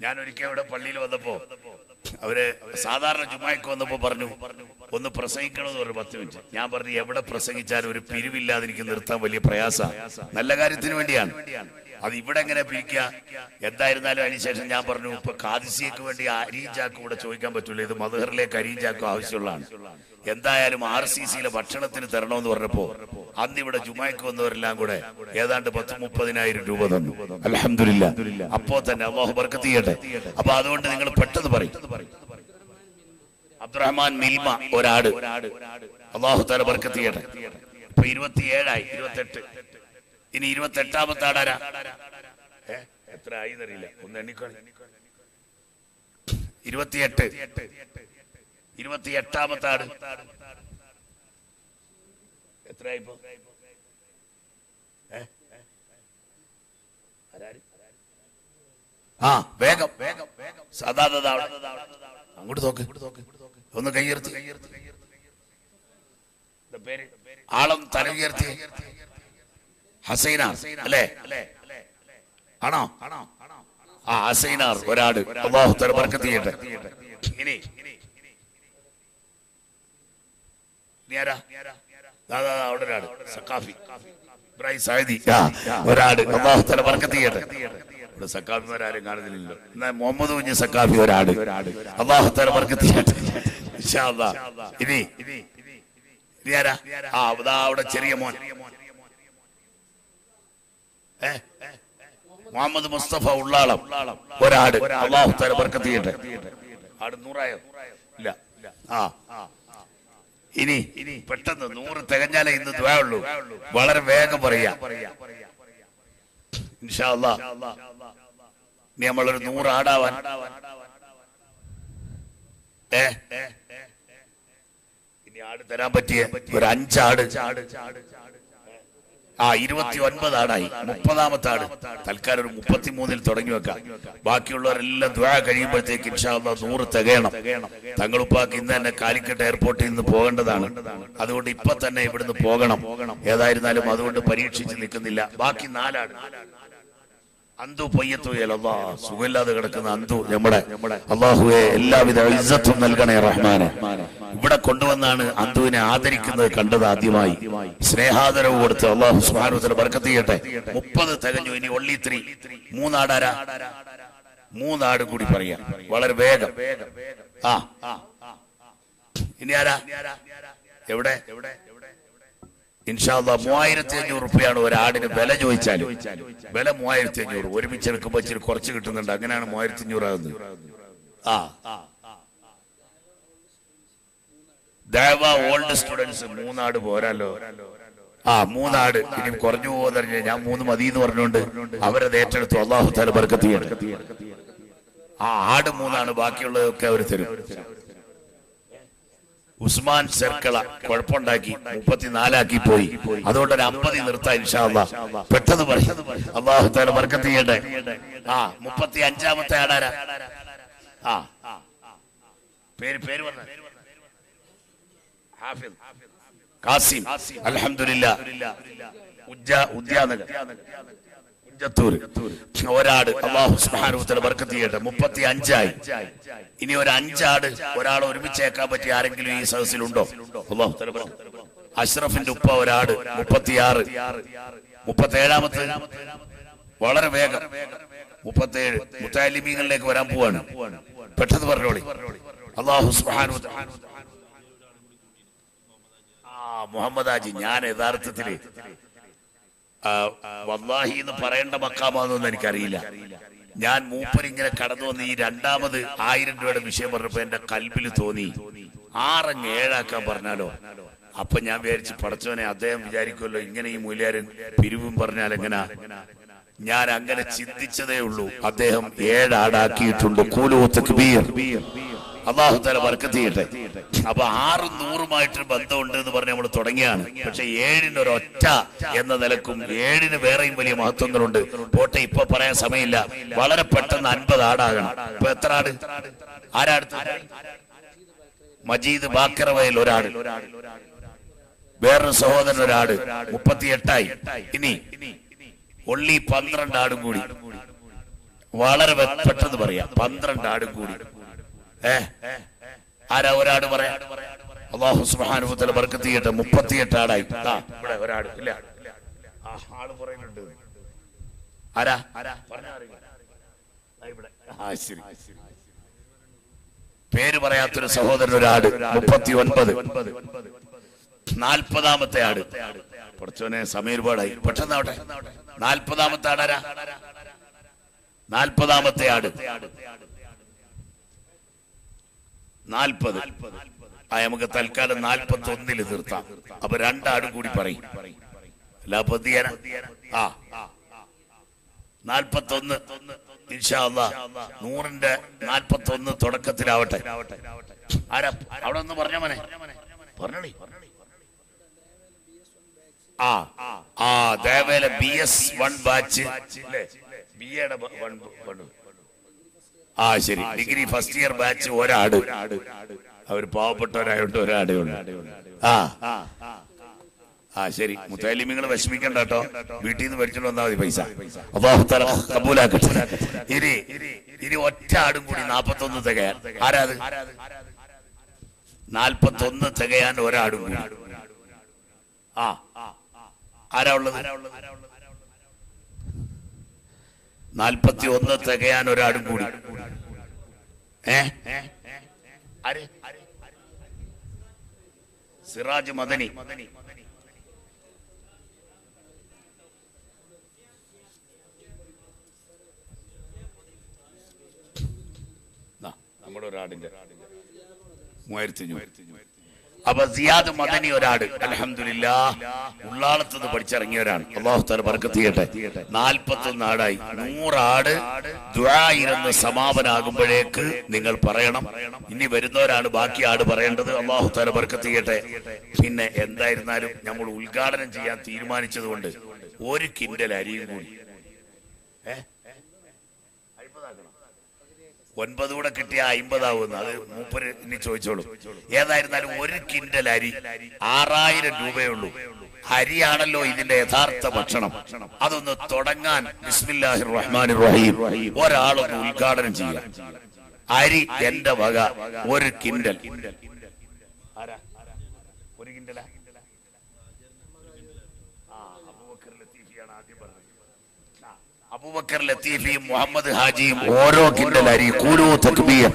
ഞാൻ ഒരിക്കൽ ഇവിടെ പള്ളിയിൽ വന്നപ്പോ അവർ സാധാരണ ജുമായ്ക്ക് വന്നപ്പോ പറഞ്ഞു ഒന്ന് പ്രസംഗിക്കണമെന്ന് പറഞ്ഞു പത്ത് മിനിറ്റ്. ഞാൻ പറഞ്ഞു എവിടെ പ്രസംഗിച്ചാലും ഒരു പിരിവില്ലാതെ എനിക്ക് നിർത്താൻ വലിയ പ്രയാസ നല്ല കാര്യത്തിന് വേണ്ടിയാണ്. അത് ഇവിടെ എങ്ങനെ പിരിക്ക എന്തായിരുന്നാലും അതിനുശേഷം ഞാൻ പറഞ്ഞു ഇപ്പൊ കാദിസിയക്ക് വേണ്ടി അരിയും ചാക്കും ഇവിടെ ചോദിക്കാൻ പറ്റൂല. ഇത് മധുഹറിലേക്ക് അരിയും ചാക്കും ആവശ്യമുള്ളതാണ്. എന്തായാലും ആർ സി സിയിലെ ഭക്ഷണത്തിന് തരണമെന്ന് പറഞ്ഞപ്പോ അന്ന് ഇവിടെ ജുമായ്ക്ക് വന്നവരെല്ലാം കൂടെ ഏതാണ്ട് പത്ത് മുപ്പതിനായിരം രൂപ തന്നു. അലഹമില്ല അപ്പോ തന്നെ അള്ളാഹു ബർക്കത്ത് ചെയ്യട്ടെ. അപ്പൊ അതുകൊണ്ട് നിങ്ങൾ പെട്ടെന്ന് പറയും. അബ്ദുറഹ്മാൻ മിൽമ ഒരാട്. അള്ളാഹു താല ബർക്കത്ത് ചെയ്യട്ടെ. ഇപ്പൊ ഇരുപത്തിയേഴായി ഇരുപത്തെട്ട്. ഇനി ഇരുപത്തെട്ടാമത്തെ ആടാരാ? എത്ര ആയി എന്നറിയില്ല ഒന്ന് എണ്ണിക്കോളി. ഇരുപത്തിയെട്ട്. ഇരുപത്തിയെട്ടാമത്തെ ആട്. എത്ര ഇപ്പൊ ഏ? ആരാര്? ആ വേഗം. വേഗം സദാ ദാ അവിടെ. അങ്ങോട്ട് നോക്ക് ഒന്ന് പേര്? ആളം തല ഉയർത്തി. ഹസൈനാർ അല്ലേ? ആണോ? ആ ഹസൈനാർ ഒരാട്. അള്ളാഹു തല ബർക്കത്ത് ചെയ്യട്ടെ. ഇനി അവിടെ ഒരാട്. സക്കാഫി ഇബ്രാഹിം സാഹിദി. ഒരാട്. ചെയ്യട്ടെ. ഇവിടെ സക്കാഫിമാരും കാണുന്നില്ലല്ലോ. എന്നാ മുഹമ്മദ് കുഞ്ഞ് സക്കാഫി ഒരാട്. അള്ളാഹു തല ബർക്കത്ത് ചെയ്യട്ടെ. ഇനി ഇനി ആരാ? ആ അവിടെ ചെറിയ മോൻ. മുഹമ്മദ് മുസ്തഫ ഉള്ളാളം. ഒരാട്. അള്ളാഹു തല ബർക്കത്ത് ചെയ്യട്ടെ. ആട് നൂറായോ? ഇല്ല. ആ. ഇനി പെട്ടെന്ന് നൂറ് തികഞ്ഞാലേ ഇന്ന് ദ്വയുള്ളൂ വളരെ വേഗം പറയാ. ഇനി നമ്മളൊരു നൂറ് ആടാവാൻ. ഏ? ഇനി ആട് തരാൻ പറ്റിയ ഒരു അഞ്ചാട്. ആ ഇരുപത്തി ഒൻപത് ആടായി മുപ്പതാമത്തെ ആട് തൽക്കാലം ഒരു മുപ്പത്തി മൂന്നിൽ തുടങ്ങി വെക്കാം. ബാക്കിയുള്ളവരെല്ലാം ദ്വാ കഴിയുമ്പോഴത്തേക്ക് ഇൻഷാല്ല നൂറ് തികയണം. തങ്ങളുപ്പാക്ക് ഇന്ന് തന്നെ കാലിക്കട്ട് എയർപോർട്ടിൽ നിന്ന് പോകേണ്ടതാണ്. അതുകൊണ്ട് ഇപ്പൊ തന്നെ ഇവിടുന്ന് പോകണം. ഏതായിരുന്നാലും അതുകൊണ്ട് പരീക്ഷിച്ച് നിൽക്കുന്നില്ല. ബാക്കി നാലാട്. അന്തു പൊയ്യത്തുയൽ അള്ളാ. സുഖമില്ലാതെ കിടക്കുന്ന അന്തു നമ്മുടെ അള്ളാഹുവെ എല്ലാവിധ ഇജ്ജത്തും നൽകണേ റഹ്മാനെ. ഇവിടെ കൊണ്ടുവന്നാണ് അന്തുവിനെ ആദരിക്കുന്നത് കണ്ടത് ആദ്യമായി. സ്നേഹാദരവ് കൊടുത്ത് അള്ളാഹു സുഹാനുത്തല ബർക്കത്ത് ചെയ്യട്ടെ. മുപ്പത് തികഞ്ഞു ഇനി ഒള്ളി ത്രീ മൂന്നാടാരാ? മൂന്നാട് കൂടി പറയാം. വളരെ വേഗം. ആ. ഇനി ആരാ? എവിടെ എവിടെ? ഇൻഷാല്ല മൂവായിരത്തി അഞ്ഞൂറ് റുപ്യാണ് ഒരാടിന് വില ചോദിച്ചാൽ വില മൂവായിരത്തി അഞ്ഞൂറ് ഒരുമിച്ച് എടുക്കുമ്പോൾ ഇച്ചിരി കുറച്ച് കിട്ടുന്നുണ്ട്. അങ്ങനെയാണ് മൂവായിരത്തി അഞ്ഞൂറ് ആകുന്നത് ആ. ദേവ ഓൾഡ് സ്റ്റുഡൻസ് മൂന്നാട് പോരാലോ. ആ മൂന്നാട്. ഇനി കുറഞ്ഞു പോകുന്ന ഞാൻ മൂന്ന് മതി എന്ന് പറഞ്ഞുകൊണ്ട് അവരത് ഏറ്റെടുത്തു. അള്ളാഹു തല ബർക്കത്ത് ചെയ്യട്ടെ. ആ ആട് മൂന്നാണ്. ബാക്കിയുള്ളതൊക്കെ അവർ തരും. ഉസ്മാൻ ചെർക്കള കുഴപ്പമുണ്ടാക്കി മുപ്പത്തിനാലാക്കി പോയി. അതുകൊണ്ട് ഒരു അമ്പതി നിർത്താൻ ഇൻഷാല്ല പെട്ടെന്ന് പറയും അള്ളാഹു താല വർക്കത്ത് ചെയ്യട്ടെ. ആ മുപ്പത്തി അഞ്ചാമത്തെ ആടാരാ ആ പേര് പേര് ഹാഫിദ് കാസിം അൽഹംദുലില്ല. ഉജ്ജ ഉജ്ജത്തൂര് ഒരാട് അള്ളാഹു സുബ്ഹാനഹു വതആല ബർക്കത്ത് ചെയ്യട്ടെ. മുപ്പത്തി അഞ്ചായി ഇനി ഒരു അഞ്ചാട് ഒരാൾ ഒരുമിച്ചേക്കാൻ പറ്റിയ ആരെങ്കിലും ഈ സദസ്സിലുണ്ടോ? അള്ളാഹു അഷ്റഫിന്റെ ഉപ്പ ഒരാട് മുപ്പത്തിയാറ്. മുപ്പത്തേഴാമത്തെ. വളരെ വേഗം. മുപ്പത്തേഴ്. മുത്താലിമീങ്ങളിലേക്ക് വരാൻ പോവാണ്. പെട്ടെന്ന് പറഞ്ഞോളി. അള്ളാഹു വതആല. ആ മുഹമ്മദ് ഞാൻ യഥാർത്ഥത്തിൽ വല്ലാഹി എന്ന് പറയേണ്ട മക്കാമാണെന്നൊന്നും എനിക്കറിയില്ല. ഞാൻ മൂപ്പരിങ്ങനെ കടന്നു വന്ന് ഈ രണ്ടാമത് ആയിരം രൂപയുടെ വിഷയം പറഞ്ഞപ്പോ എന്റെ കൽബിൽ തോന്നി. ആറങ്ങ് ഏഴാക്കാൻ പറഞ്ഞാലോ? അപ്പൊ ഞാൻ വിചാരിച്ചു പടച്ചവനെ അദ്ദേഹം വിചാരിക്കുമല്ലോ ഇങ്ങനെ ഈ മൂല്യാരൻ പിരിവും പറഞ്ഞാൽ എങ്ങനാ? ഞാൻ അങ്ങനെ ചിന്തിച്ചതേ ഉള്ളൂ. അദ്ദേഹം ഏഴാടാക്കിയിട്ടുണ്ട്. കൂലൂ തക്ബീർ. അള്ളാഹു തല വർക്കത്ത് ചെയ്യട്ടെ. അപ്പൊ ആറും നൂറുമായിട്ട് ബന്ധമുണ്ട് എന്ന് പറഞ്ഞ് നമ്മൾ തുടങ്ങിയാണ്. പക്ഷെ ഏഴിന് ഒറ്റ എന്ന നിലക്കും ഏഴിന് വേറെയും വലിയ മഹത്വങ്ങളുണ്ട്. പോട്ടെ ഇപ്പൊ പറയാൻ സമയമില്ല. വളരെ പെട്ടെന്ന് അൻപത് ആടാകണം. ഇപ്പൊ എത്ര ആട്? ആരാടുത്ത മജീദ് ബാക്കറവയിൽ ഒരാട്. വേറൊരു സഹോദരൻ ഒരാട്. മുപ്പത്തിയെട്ടായി. ഇനി ഒള്ളി പന്ത്രണ്ട് ആടും കൂടി. വളരെ പെട്ടെന്ന് പറയാം. പന്ത്രണ്ട് ആടും കൂടി. ആരാ ഒരാട് പറയാ? അള്ളാഹു ബർക്കത്ത് ചെയ്യട്ടെ മുപ്പത്തിയെട്ട് ആടായി ദാ, ഇവിടെ ഒരാട് ഇല്ല. ആ ആൾ പറയുന്നുണ്ട്. ആരാ? പറഞ്ഞാ അറിയില്ല. ദാ ഇവിടെ. ആ, ശരി. പേര് പറയാത്തൊരു സഹോദരൻ ഒരാട് മുപ്പത്തി ഒൻപത് നാൽപ്പതാമത്തെ ആട്. കുറച്ചോനെ സമീർപാടായി. പെട്ടെന്നാവട്ടെ. നാൽപ്പതാമത്തെ ആടാരാ? നാൽപ്പതാമത്തെ ആട്. നാൽപ്പത്. ആ നമുക്ക് തൽക്കാലം നാൽപ്പത്തി ഒന്നിൽ നിർത്താം അപ്പൊ രണ്ടാടും കൂടി പറയും. നാൽപ്പത്തി ഒന്ന് നൂറിന്റെ നാൽപ്പത്തി ഒന്ന് തുടക്കത്തിലാവട്ടെ. ആരാ? അവിടെ ഒന്ന് പറഞ്ഞ മോനെ. പറഞ്ഞി ആ. ആ ദേവേല B S one batch. B എയുടെ വൺ വൺ ആ ശരി. ഡിഗ്രി ഫസ്റ്റ് ഇയർ ബാച്ച് ഒരാട്. അവർ പാവപ്പെട്ടവരായോണ്ട് ഒരാട് ആ. ആ ശരി. മുത്താലിമിങ്ങൾ വിഷമിക്കണ്ട കേട്ടോ. വീട്ടിൽ നിന്ന് മേടിച്ചോണ്ട് വന്നാൽ മതി പൈസ. കബൂലാക്കട്ടെ. ഇനി ഇനി ഒറ്റ ആടും കൂടി നാപ്പത്തി ഒന്ന് തികയാൻ. ആരാത് നാൽപ്പത്തി ഒന്ന് തികയാൻ ഒരാടും കൂടി. ആ. ആരാ ഉള്ളത്? നാൽപ്പത്തി ഒന്ന് തികയാൻ ഒരാടും കൂടി. ഏ? സിറാജ് മദനി. നമ്മുടെ ഒരാടിന്റെ മൂവായിരത്തി അഞ്ഞൂറ് അപ്പൊ സിയാദ് മദനി ഒരാട്. അലഹമില്ല ഉള്ളാളത്തുനിന്ന് പഠിച്ചിറങ്ങിയവരാണ് അള്ളാഹു താല പറക്കത്ത് ചെയ്യട്ടെ. നാൽപ്പത്തൊന്ന് ആടായി. നൂറാട് ദുരായിരുന്ന് സമാപനാകുമ്പോഴേക്ക് നിങ്ങൾ പറയണം. ഇനി വരുന്നവരാണ് ബാക്കി ആട് പറയേണ്ടത്. അള്ളാഹു താല പറക്കത്ത് ചെയ്യട്ടെ. പിന്നെ എന്തായിരുന്നാലും നമ്മൾ ഉദ്ഘാടനം ചെയ്യാൻ തീരുമാനിച്ചതുകൊണ്ട് ഒരു കിൻഡൽ അരിയും കൂടി. ഏ? ഒൻപത് കൂടെ കിട്ടിയ അമ്പതാവുന്നു അത് മൂപ്പര് ഇനി ചോദിച്ചോളൂ. ഏതായിരുന്നാലും ഒരു കിൻഡൽ അരി ആറായിരം രൂപയുള്ളൂ അരിയാണല്ലോ ഇതിന്റെ യഥാർത്ഥ ഭക്ഷണം. അതൊന്ന് തുടങ്ങാൻ ബിസ്മില്ലാഹി റഹീം ഒരാളൊന്ന് ഉദ്ഘാടനം ചെയ്യാം അരി എന്റെ വക ഒരു കിൻഡൽ. ആരാ? ഒരു കിൻഡലാ ആ, അബൂബക്കർ ലത്തീഫിയാണ് ആദ്യം പറഞ്ഞത്. ആ, അബൂബക്കർ ലത്തീഫിയും മുഹമ്മദ് ഹാജിയും ഓരോ കിണ്ടലരി കൂലൂ തക്ബീർ.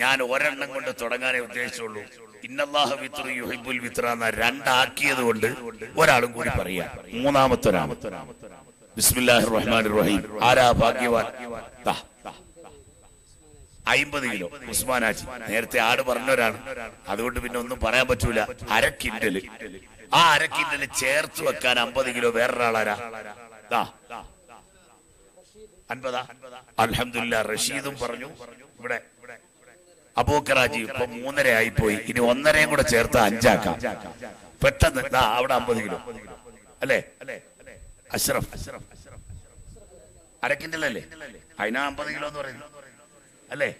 ഞാൻ ഒരെണ്ണം കൊണ്ട് തുടങ്ങാനേ ഉദ്ദേശിച്ചുള്ളൂ. ഇന്നല്ലാഹു വിത്ര യുഹിബ്ബുൽ വിത്ര എന്ന രണ്ടാക്കിയത് കൊണ്ട് ഒരാളും കൂടി പറയാം. മൂന്നാമത്തെ ഒരാമത്തെ ബിസ്മില്ലാഹിർ റഹ്മാൻ റഹീം. ആരാ ഭാഗ്യവാൻ. അയിമ്പത് കിലോ. ഉസ്മാനാച്ചി നേരത്തെ ആട് പറഞ്ഞവരാണ് അതുകൊണ്ട് പിന്നെ ഒന്നും പറയാൻ പറ്റൂല. അര കിൻഡൽ. ആ അര കിൻഡൽ ചേർത്ത് വെക്കാൻ അമ്പത് കിലോ വേറൊരാളാരാ? അൻപതാ? അൽഹംദുലില്ലാ റഷീദും പറഞ്ഞു. ഇവിടെ അബൂക്കറാജി ഇപ്പൊ മൂന്നര ആയിപ്പോയി. ഇനി ഒന്നരയും കൂടെ ചേർത്ത് അഞ്ചാക്കാം. പെട്ടെന്ന് അവിടെ അമ്പത് കിലോ. അല്ലേ? അഷ്റഫ്. അരക്കിന്റെലല്ലേ? അതിനാ അമ്പത് കിലോ എന്ന് പറയുന്നു അല്ലേ?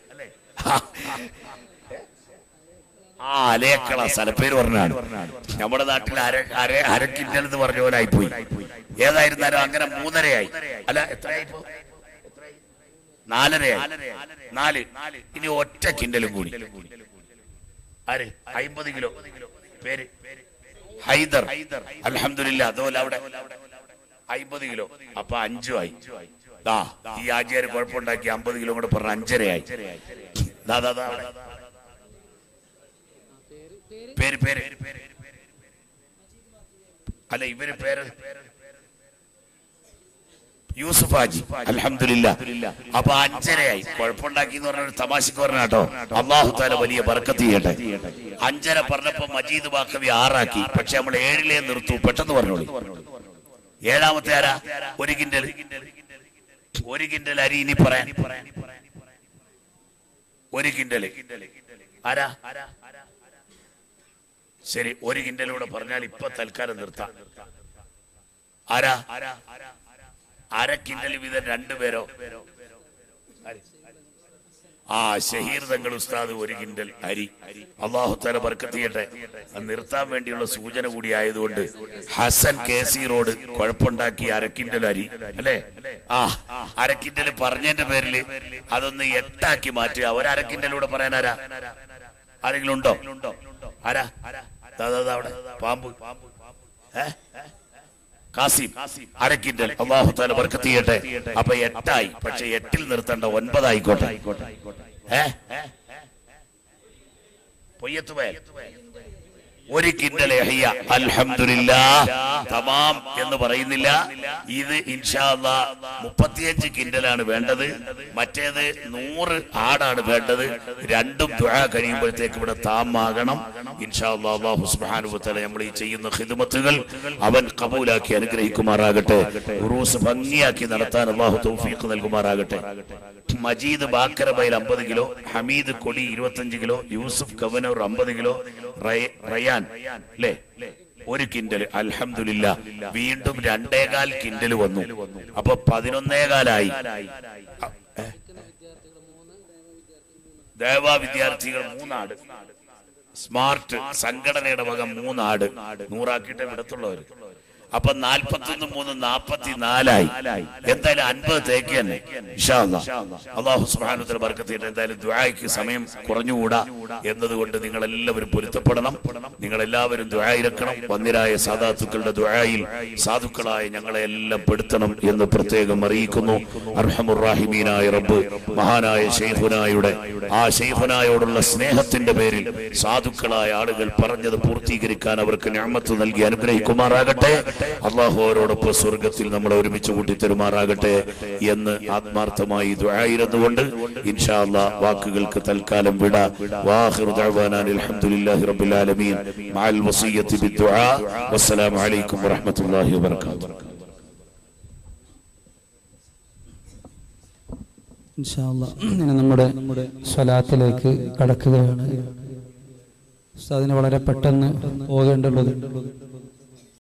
ആ അലേക്കള സ്ഥലപ്പേര് പറഞ്ഞാണ്. നമ്മുടെ നാട്ടിൽ അര അര അരക്കിന്റൽ എന്ന് പറഞ്ഞ പോലെ ആയിപ്പോയി. ഏതായിരുന്നാലും അങ്ങനെ മൂന്നരയായി. അല്ല എത്രയായി ഇപ്പോ? നാലരയായി നാല്. ഇനി ഒറ്റ കിൻഡലും കൂടി. ആര്? അമ്പത് കിലോ. പേര്? ഹൈദർ. അൽഹംദുലില്ല അതുപോലെ അവിടെ. അമ്പത് കിലോ. അപ്പൊ അഞ്ചുമായി ദാ ഈ ആചാര്യ കുഴപ്പമുണ്ടാക്കി അമ്പത് കിലോ കൂടെ പറഞ്ഞ അഞ്ചരയായി. ദാ ദാ ദാ പേര് പേര്. അല്ല ഇവർ പേര് യൂസുഫ് ഹാജി. അൽഹംദുലില്ല. അപ്പൊ അഞ്ചരയായി. കുഴപ്പമുണ്ടാക്കി എന്ന് പറഞ്ഞ തമാശക്ക് പറഞ്ഞ അള്ളാഹു താല വലിയ ബർക്കത്ത് ചെയ്യട്ടെ. അഞ്ചര പറഞ്ഞപ്പോ മജീദ് ബാക്കവി ആറാക്കി. പക്ഷെ നമ്മൾ ഏഴിലേ നിർത്തു. പെട്ടെന്ന് പറഞ്ഞോളൂ. ഏഴാമത്തെ ആരാ? ഒരു കിൻഡൽ. ഒരു കിൻഡൽ അരി ഇനി പറയാൻ. ഒരു കിൻഡൽ ആരാ? ശരി ഒരു കിൻഡലൂടെ പറഞ്ഞാൽ ഇപ്പൊ തൽക്കാലം നിർത്താം. ആരാ? അര കിൻഡൽ വീതം രണ്ടുപേരോ ആ ഷഹീർ തങ്ങൾ ഉസ്താദ് ഒരു കിണ്ടൽ അരി. അള്ളാഹു തല ബർക്കത്ത് ചെയ്യട്ടെ അത് നിർത്താൻ വേണ്ടിയുള്ള സൂചന കൂടി ആയതുകൊണ്ട് ഹസൻ കെ സി റോഡ് കുഴപ്പമുണ്ടാക്കി കിൻഡൽ അരി. അല്ലേ? ആ കിൻഡൽ പറഞ്ഞതിന്റെ പേരിൽ അതൊന്ന് എട്ടാക്കി മാറ്റുക. ഒരു അരക്കിൻഡലൂടെ പറയാൻ പറയാനാരാ ആരെങ്കിലും ഉണ്ടോ? ആരാ? അവിടെ. പാമ്പ്. ഏ? കാസിം അരക്കിന്റെ അള്ളാഹു താല ബർക്കത്ത് ചെയ്യട്ടെ. അപ്പൊ എട്ടായി. പക്ഷെ എട്ടിൽ നിർത്തേണ്ട ഒൻപതായിക്കോട്ടെ. ഏ? പൊയ്യത്തുവയൽ ഒരു കിൻഡൽ അഹിയ. അൽഹംദുലില്ലാ. തമാം എന്ന് പറയുന്നില്ല. ഇത് ഇൻഷാല്ല മുപ്പത്തിയഞ്ച് കിൻഡലാണ് വേണ്ടത്. മറ്റേത് നൂറ് ആടാണ് വേണ്ടത്. രണ്ടും ദുആ കഴിയുമ്പോഴത്തേക്ക് ഇവിടെ താമാകണം. ഇൻഷാല്ലാ അല്ലാഹു സുബ്ഹാനഹു വതആല നമ്മൾ ഈ ചെയ്യുന്ന ഹിദുമത്തുകൾ അവൻ കബൂലാക്കി അനുഗ്രഹിക്കുമാറാകട്ടെ. ഉറൂസ് ഭംഗിയാക്കി നടത്താൻ അല്ലാഹു തൗഫീഖ് നൽകുമാറാകട്ടെ. മജീദ് ബാക്കരബൈൽ അമ്പത് കിലോ ഹമീദ് കൊടി ഇരുപത്തഞ്ച് കിലോ യൂസുഫ് ഗവനൂർ അമ്പത് കിലോ റയ- റയാൻ അല്ലേ ഒരു കിൻഡൽ അൽഹംദുലില്ല വീണ്ടും രണ്ടേകാൽ കിൻഡൽ വന്നു. അപ്പൊ പതിനൊന്നേകാലായി? ദേവാ വിദ്യാർത്ഥികൾ മൂന്നാട്. സ്മാർട്ട് സംഘടനയുടെ വക മൂന്നാട്. നൂറാക്കിയിട്ട് വിടത്തുള്ളവർ അപ്പൊ നാൽപ്പത്തൊന്ന് മൂന്ന് നാൽപ്പത്തി നാലായി എന്തായാലും അൻപത് തേക്ക് തന്നെ. അള്ളാഹു സുഹാനുദ്ര ബർക്കത്തിട്ട് എന്തായാലും ദ്വായ്ക്ക് സമയം കുറഞ്ഞുകൂടാ. എന്നതുകൊണ്ട് നിങ്ങൾ എല്ലാവരും പൊരുത്തപ്പെടണം. നിങ്ങൾ എല്ലാവരും ദ്വായിരക്കണം വന്നിരായ സാധാത്തുക്കളുടെ ദ്വായിൽ സാധുക്കളായ ഞങ്ങളെ എല്ലാം പെടുത്തണം എന്ന് പ്രത്യേകം അറിയിക്കുന്നു. അർഹമുറാഹിമീനായ റബ്ബ് മഹാനായ ഷെയ്ഖുനായുടെ ആ ഷെയ്ഖുനായോടുള്ള സ്നേഹത്തിന്റെ പേരിൽ സാധുക്കളായ ആളുകൾ പറഞ്ഞത് പൂർത്തീകരിക്കാൻ അവർക്ക് ഞാമത്ത് നൽകി അനുഗ്രഹിക്കുമാറാകട്ടെ. അള്ളാഹു അവരോടൊപ്പം സ്വർഗത്തിൽ നമ്മളെ ഒരുമിച്ച് കൂട്ടി തരുമാറാകട്ടെ എന്ന് ആത്മാർത്ഥമായി ദ്വായിരുന്നുകൊണ്ട് ഇൻഷാ അല്ലാഹ് വാക്കുകൾക്ക് തൽക്കാലം വിട. വാഹിറു ദഅ്വാനാ അൽഹംദുലില്ലാഹി റബ്ബിൽ ആലമീൻ. മഅൽ വസിയ്യത്തി ബിദ്ദുആ. വസ്സലാമു അലൈക്കും വറഹ്മത്തുള്ളാഹി ഇൻഷാ അല്ലാ. ഇനി നമ്മുടെ സ്വലാത്തിലേക്ക് കടക്കുകയാണ്. ഉസ്താദിന് വളരെ പെട്ടെന്ന് പോകേണ്ടുള്ളത്